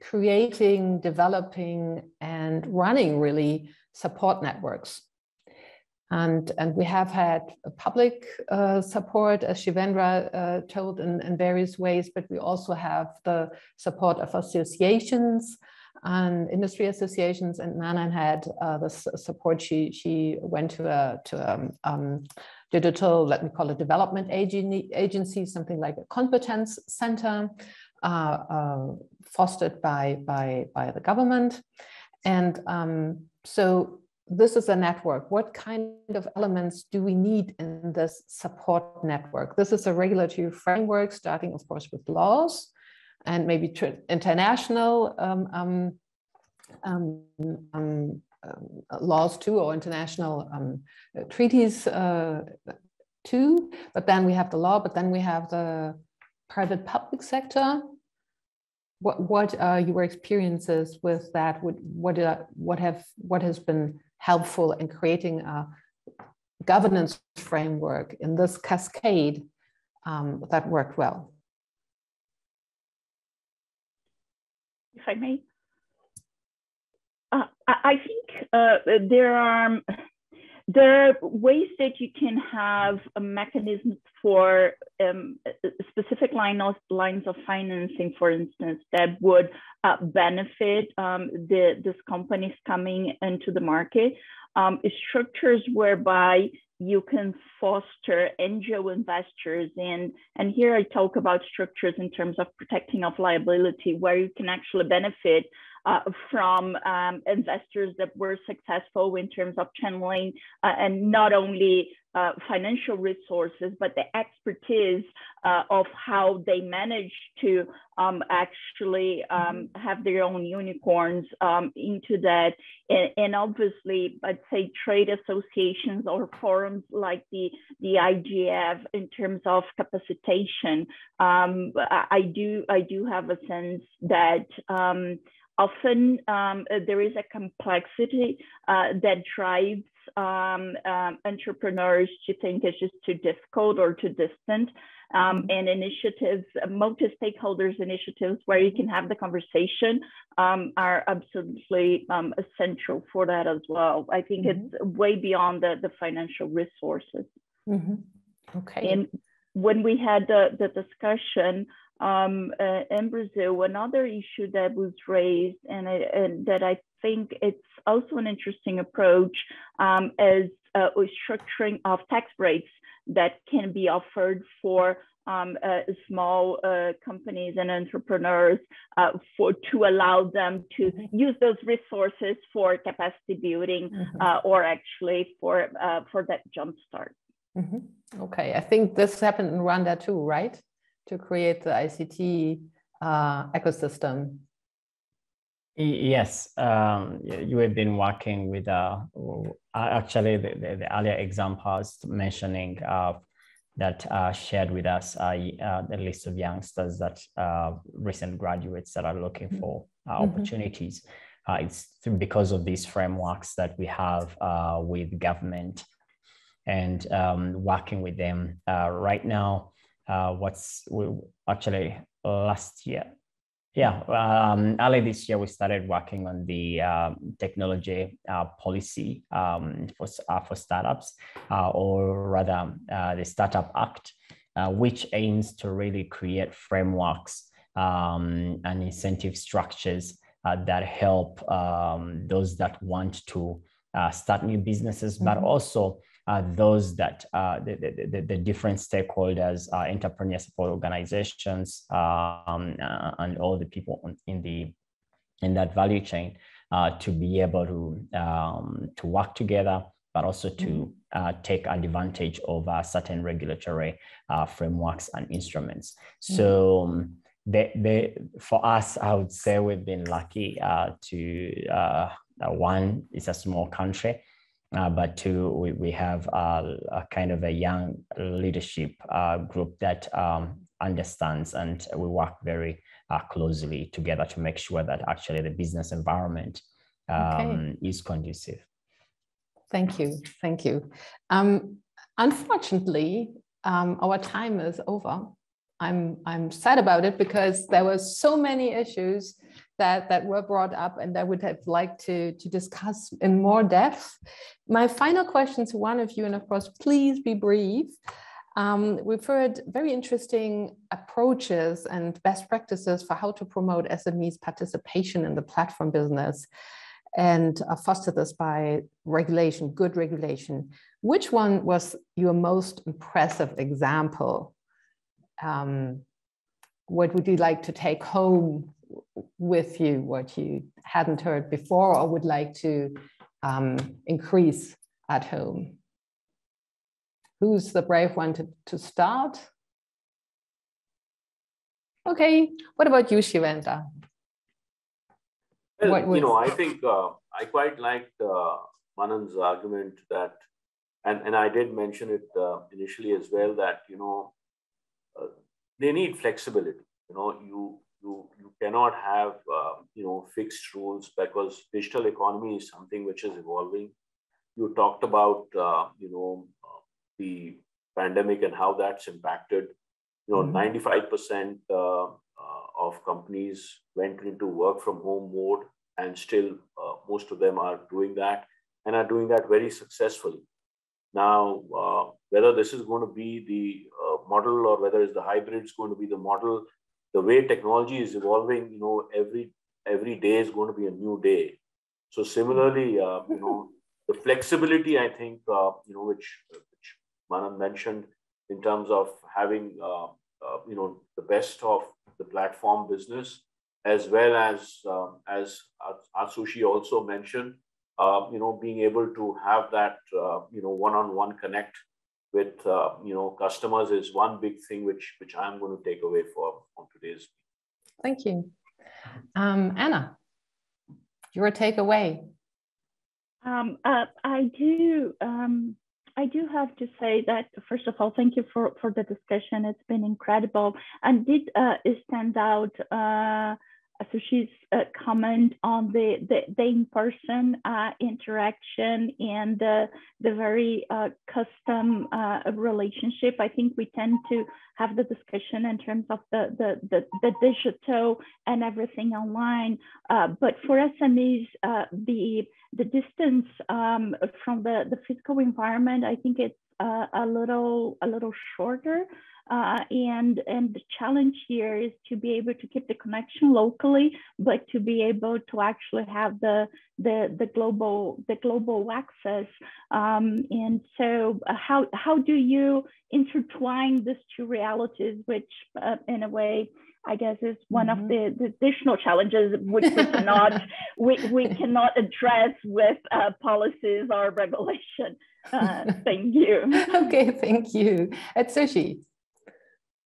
creating, developing, and running really support networks. And, and we have had public uh, support, as Shivendra uh, told in, in various ways, but we also have the support of associations and industry associations. And Manan had uh, the support. She, she went to a, to a um, um, digital, let me call it development agency, something like a competence center. Fostered by, by, by the government. And um, so this is a network. What kind of elements do we need in this support network? This is a regulatory framework, starting, of course, with laws and maybe international um, um, um, um, um laws too, or international treaties uh, too. But then we have the law, but then we have the private public sector what what are your experiences with that? What what uh, what have what has been helpful in creating a governance framework in this cascade um, that worked well? If I may, uh, I think uh, there are there are ways that you can have a mechanism for um, specific line of, lines of financing, for instance, that would uh, benefit um, the, these companies coming into the market. Um, structures whereby you can foster angel investors and and here i talk about structures in terms of protecting of liability where you can actually benefit uh, from um, investors that were successful in terms of channeling uh, and not only uh, financial resources, but the expertise uh, of how they managed to um, actually um, mm-hmm. have their own unicorns um, into that. And, and, obviously, I'd say trade associations or forums like the, the IGF in terms of capacitation. Um, I, I, do I do have a sense that um, often um, there is a complexity uh, that drives um, um, entrepreneurs to think it's just too difficult or too distant. Um, and initiatives, multi-stakeholders initiatives where you can have the conversation um, are absolutely um, essential for that as well. I think mm -hmm. it's way beyond the, the financial resources. Mm -hmm. Okay. And when we had the, the discussion um, uh, in Brazil, another issue that was raised and, and, that I think it's also an interesting approach um, is uh, structuring of tax breaks that can be offered for um, uh, small uh, companies and entrepreneurs uh, for to allow them to mm-hmm. use those resources for capacity building mm-hmm. Uh, or actually for for that jumpstart. Mm-hmm. Okay, I think this happened in Rwanda too, right? To create the ICT uh, ecosystem? Yes, um, you have been working with, uh, actually the, the, the, earlier examples mentioning uh, that uh, shared with us uh, uh, the list of youngsters that uh, recent graduates that are looking mm-hmm. for mm-hmm. opportunities. it's because of these frameworks that we have with government and um, working with them right now uh, what's we actually last year. Yeah, um, early this year we started working on the uh, technology uh, policy um, for uh, for startups, uh, or rather uh, the Startup Act, which aims to really create frameworks um, and incentive structures that help um, those that want to start new businesses, mm -hmm. but mm-hmm. also uh, those that uh, the, the, the, different stakeholders, uh, entrepreneur support organizations, um, uh, and all the people in the in that value chain uh, to be able to um, to work together, but also to mm-hmm. uh, take advantage of certain regulatory frameworks and instruments. Mm-hmm. So. Um, they, they, for us, I would say we've been lucky to one, it's a small country, uh, but two, we, we have uh, a kind of a young leadership uh, group that um, understands and we work very uh, closely together to make sure that actually the business environment um, okay. is conducive. Thank you. Thank you. Um, unfortunately, um, our time is over. I'm, I'm sad about it because there were so many issues that, that were brought up and I would have liked to, to discuss in more depth. My final question to one of you, and of course, please be brief. Um, we've heard very interesting approaches and best practices for how to promote SMEs participation in the platform business and uh, foster this by regulation, good regulation. Which one was your most impressive example? Um, what would you like to take home with you what you hadn't heard before or would like to um, increase at home. Who's the brave one to, to start? Okay, what about you, Shivendra? Well, was... you know, I think uh, I quite liked uh, Manan's argument that, and, and I did mention it uh, initially as well, that, you know, uh, they need flexibility. You know, you you you cannot have uh, you know fixed rules because digital economy is something which is evolving. You talked about uh, you know uh, the pandemic and how that's impacted. You know mm-hmm. 95% uh, uh, of companies went into work from home mode and still uh, most of them are doing that and are doing that very successfully. Now whether this is going to be the model or whether it's the hybrid is going to be the model the way technology is evolving, you know, every every day is going to be a new day. So similarly, uh, you know, the flexibility, I think, uh, you know, which which Manan mentioned in terms of having, uh, uh you know, the best of the platform business, as well as um, as Atsushi also mentioned, uh, you know, being able to have that, uh, you know, one-on-one connect with uh, you know customers is one big thing which which I'm going to take away for from today's. Thank you, um, Anna. Your takeaway. Um, uh, I do. Um, I do have to say that first of all, thank you for for the discussion. It's been incredible, and did uh, stand out. Uh, she's uh, comment on the, the, the in-person uh, interaction and the, the very uh, custom uh, relationship. I think we tend to have the discussion in terms of the, the, the, the digital and everything online. But for SMEs, the, the distance um, from the, the physical environment, I think it's a little a little shorter. Uh, and and the challenge here is to be able to keep the connection locally, but to be able to actually have the the the global the global access. Um, and so, uh, how how do you intertwine these two realities, which uh, in a way I guess is one mm-hmm. of the, the, additional challenges which we cannot we, we cannot address with uh, policies or regulation. Uh, thank you. okay, thank you. Atsushi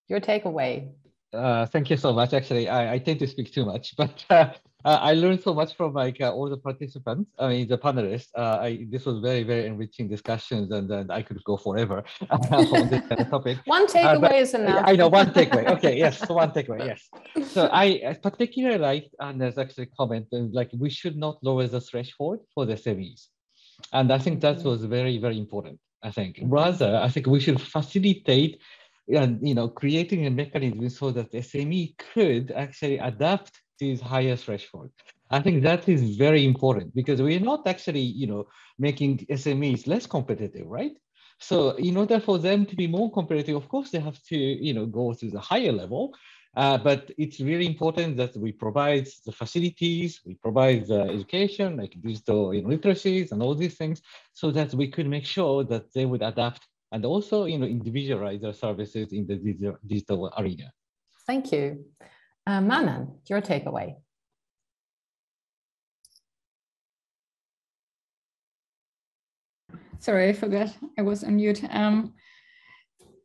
your takeaway. Uh, thank you so much. Actually, I, I tend to speak too much, but uh, I learned so much from like uh, all the participants. I mean, the panelists. Uh, I, this was very, very enriching discussions, and, and I could go forever on this kind of topic. one uh, takeaway is enough. I know one takeaway. Okay, yes, one takeaway. Yes. So I particularly like Anna's actually comment like we should not lower the threshold for the SMEs, and I think that mm-hmm. was very, very important. I think rather, I think we should facilitate and you know creating a mechanism so that SME could actually adapt to these higher thresholds. I think that is very important because we're not actually you know making SMEs less competitive, right? So in order for them to be more competitive, of course they have to you know go to the higher level. Uh, but it's really important that we provide the facilities, we provide the education, like digital you know, literacies and all these things, so that we could make sure that they would adapt and also you know, individualize their services in the digital, digital arena. Thank you. Uh, Manan, your takeaway. Sorry, I forgot I was on mute. Um,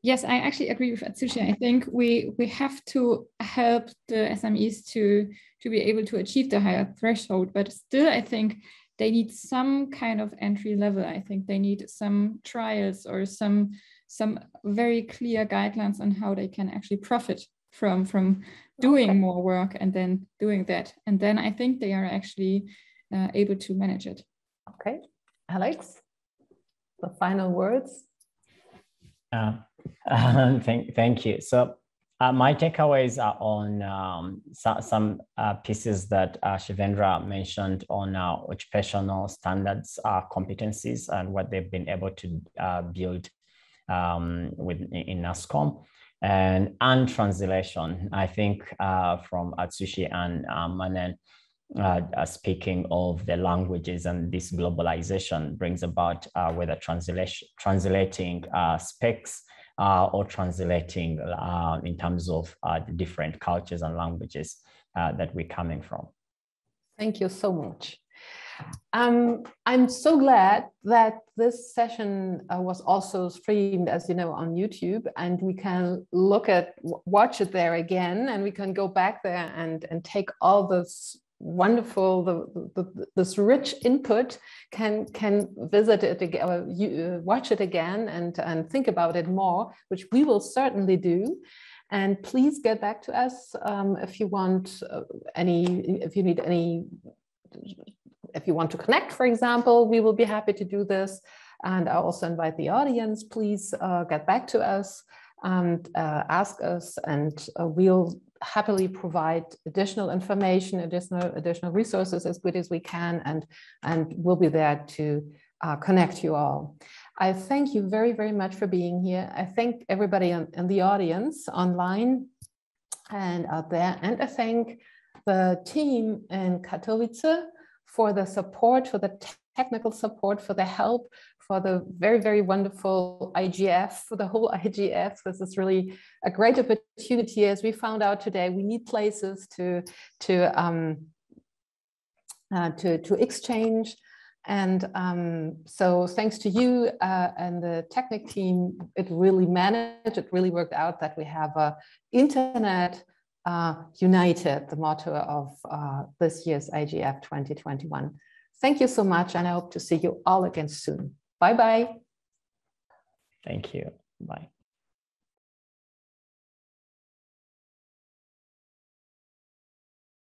yes, I actually agree with Atsushi. I think we we have to help the SMEs to to be able to achieve the higher threshold, but still, I think they need some kind of entry level. I think they need some trials or some some very clear guidelines on how they can actually profit from from doing okay. more work and then doing that. And then I think they are actually uh, able to manage it. Okay, Alex, the final words. Uh, thank, thank you. So uh, my takeaways are on um, so, some uh, pieces that uh, Shivendra mentioned on uh, occupational standards uh, competencies and what they've been able to uh, build um, with, in NASSCOM. And, and translation, I think from Atsushi and Manan, speaking of the languages and this globalization brings about whether translation, translating specs or translating uh, in terms of uh, the different cultures and languages uh, that we're coming from. Thank you so much. Um, I'm so glad that this session uh, was also streamed, as you know, on YouTube, and we can look at, watch it there again, and we can go back there and, and take all this wonderful the, the, this rich input can can visit it again uh, you, uh, watch it again and and think about it more which we will certainly do. And please get back to us um, if you want uh, any if you need any if you want to connect for example we will be happy to do this. And i also invite the audience please uh, get back to us and uh, ask us and uh, we'll happily provide additional information, additional additional resources as good as we can, and and we'll be there to uh, connect you all. I thank you very very much for being here. I thank everybody in, in the audience online and out there, and I thank the team in Katowice for the support, for the technical support, for the help, for the very, very wonderful IGF, for the whole IGF. This is really a great opportunity. As we found out today, we need places to, to, um, uh, to, to exchange. And um, so thanks to you uh, and the Technic team, it really managed, it really worked out that we have a internet uh, united, the motto of uh, this year's IGF 2021. Thank you so much, and I hope to see you all again soon. Bye bye. Thank you. Bye.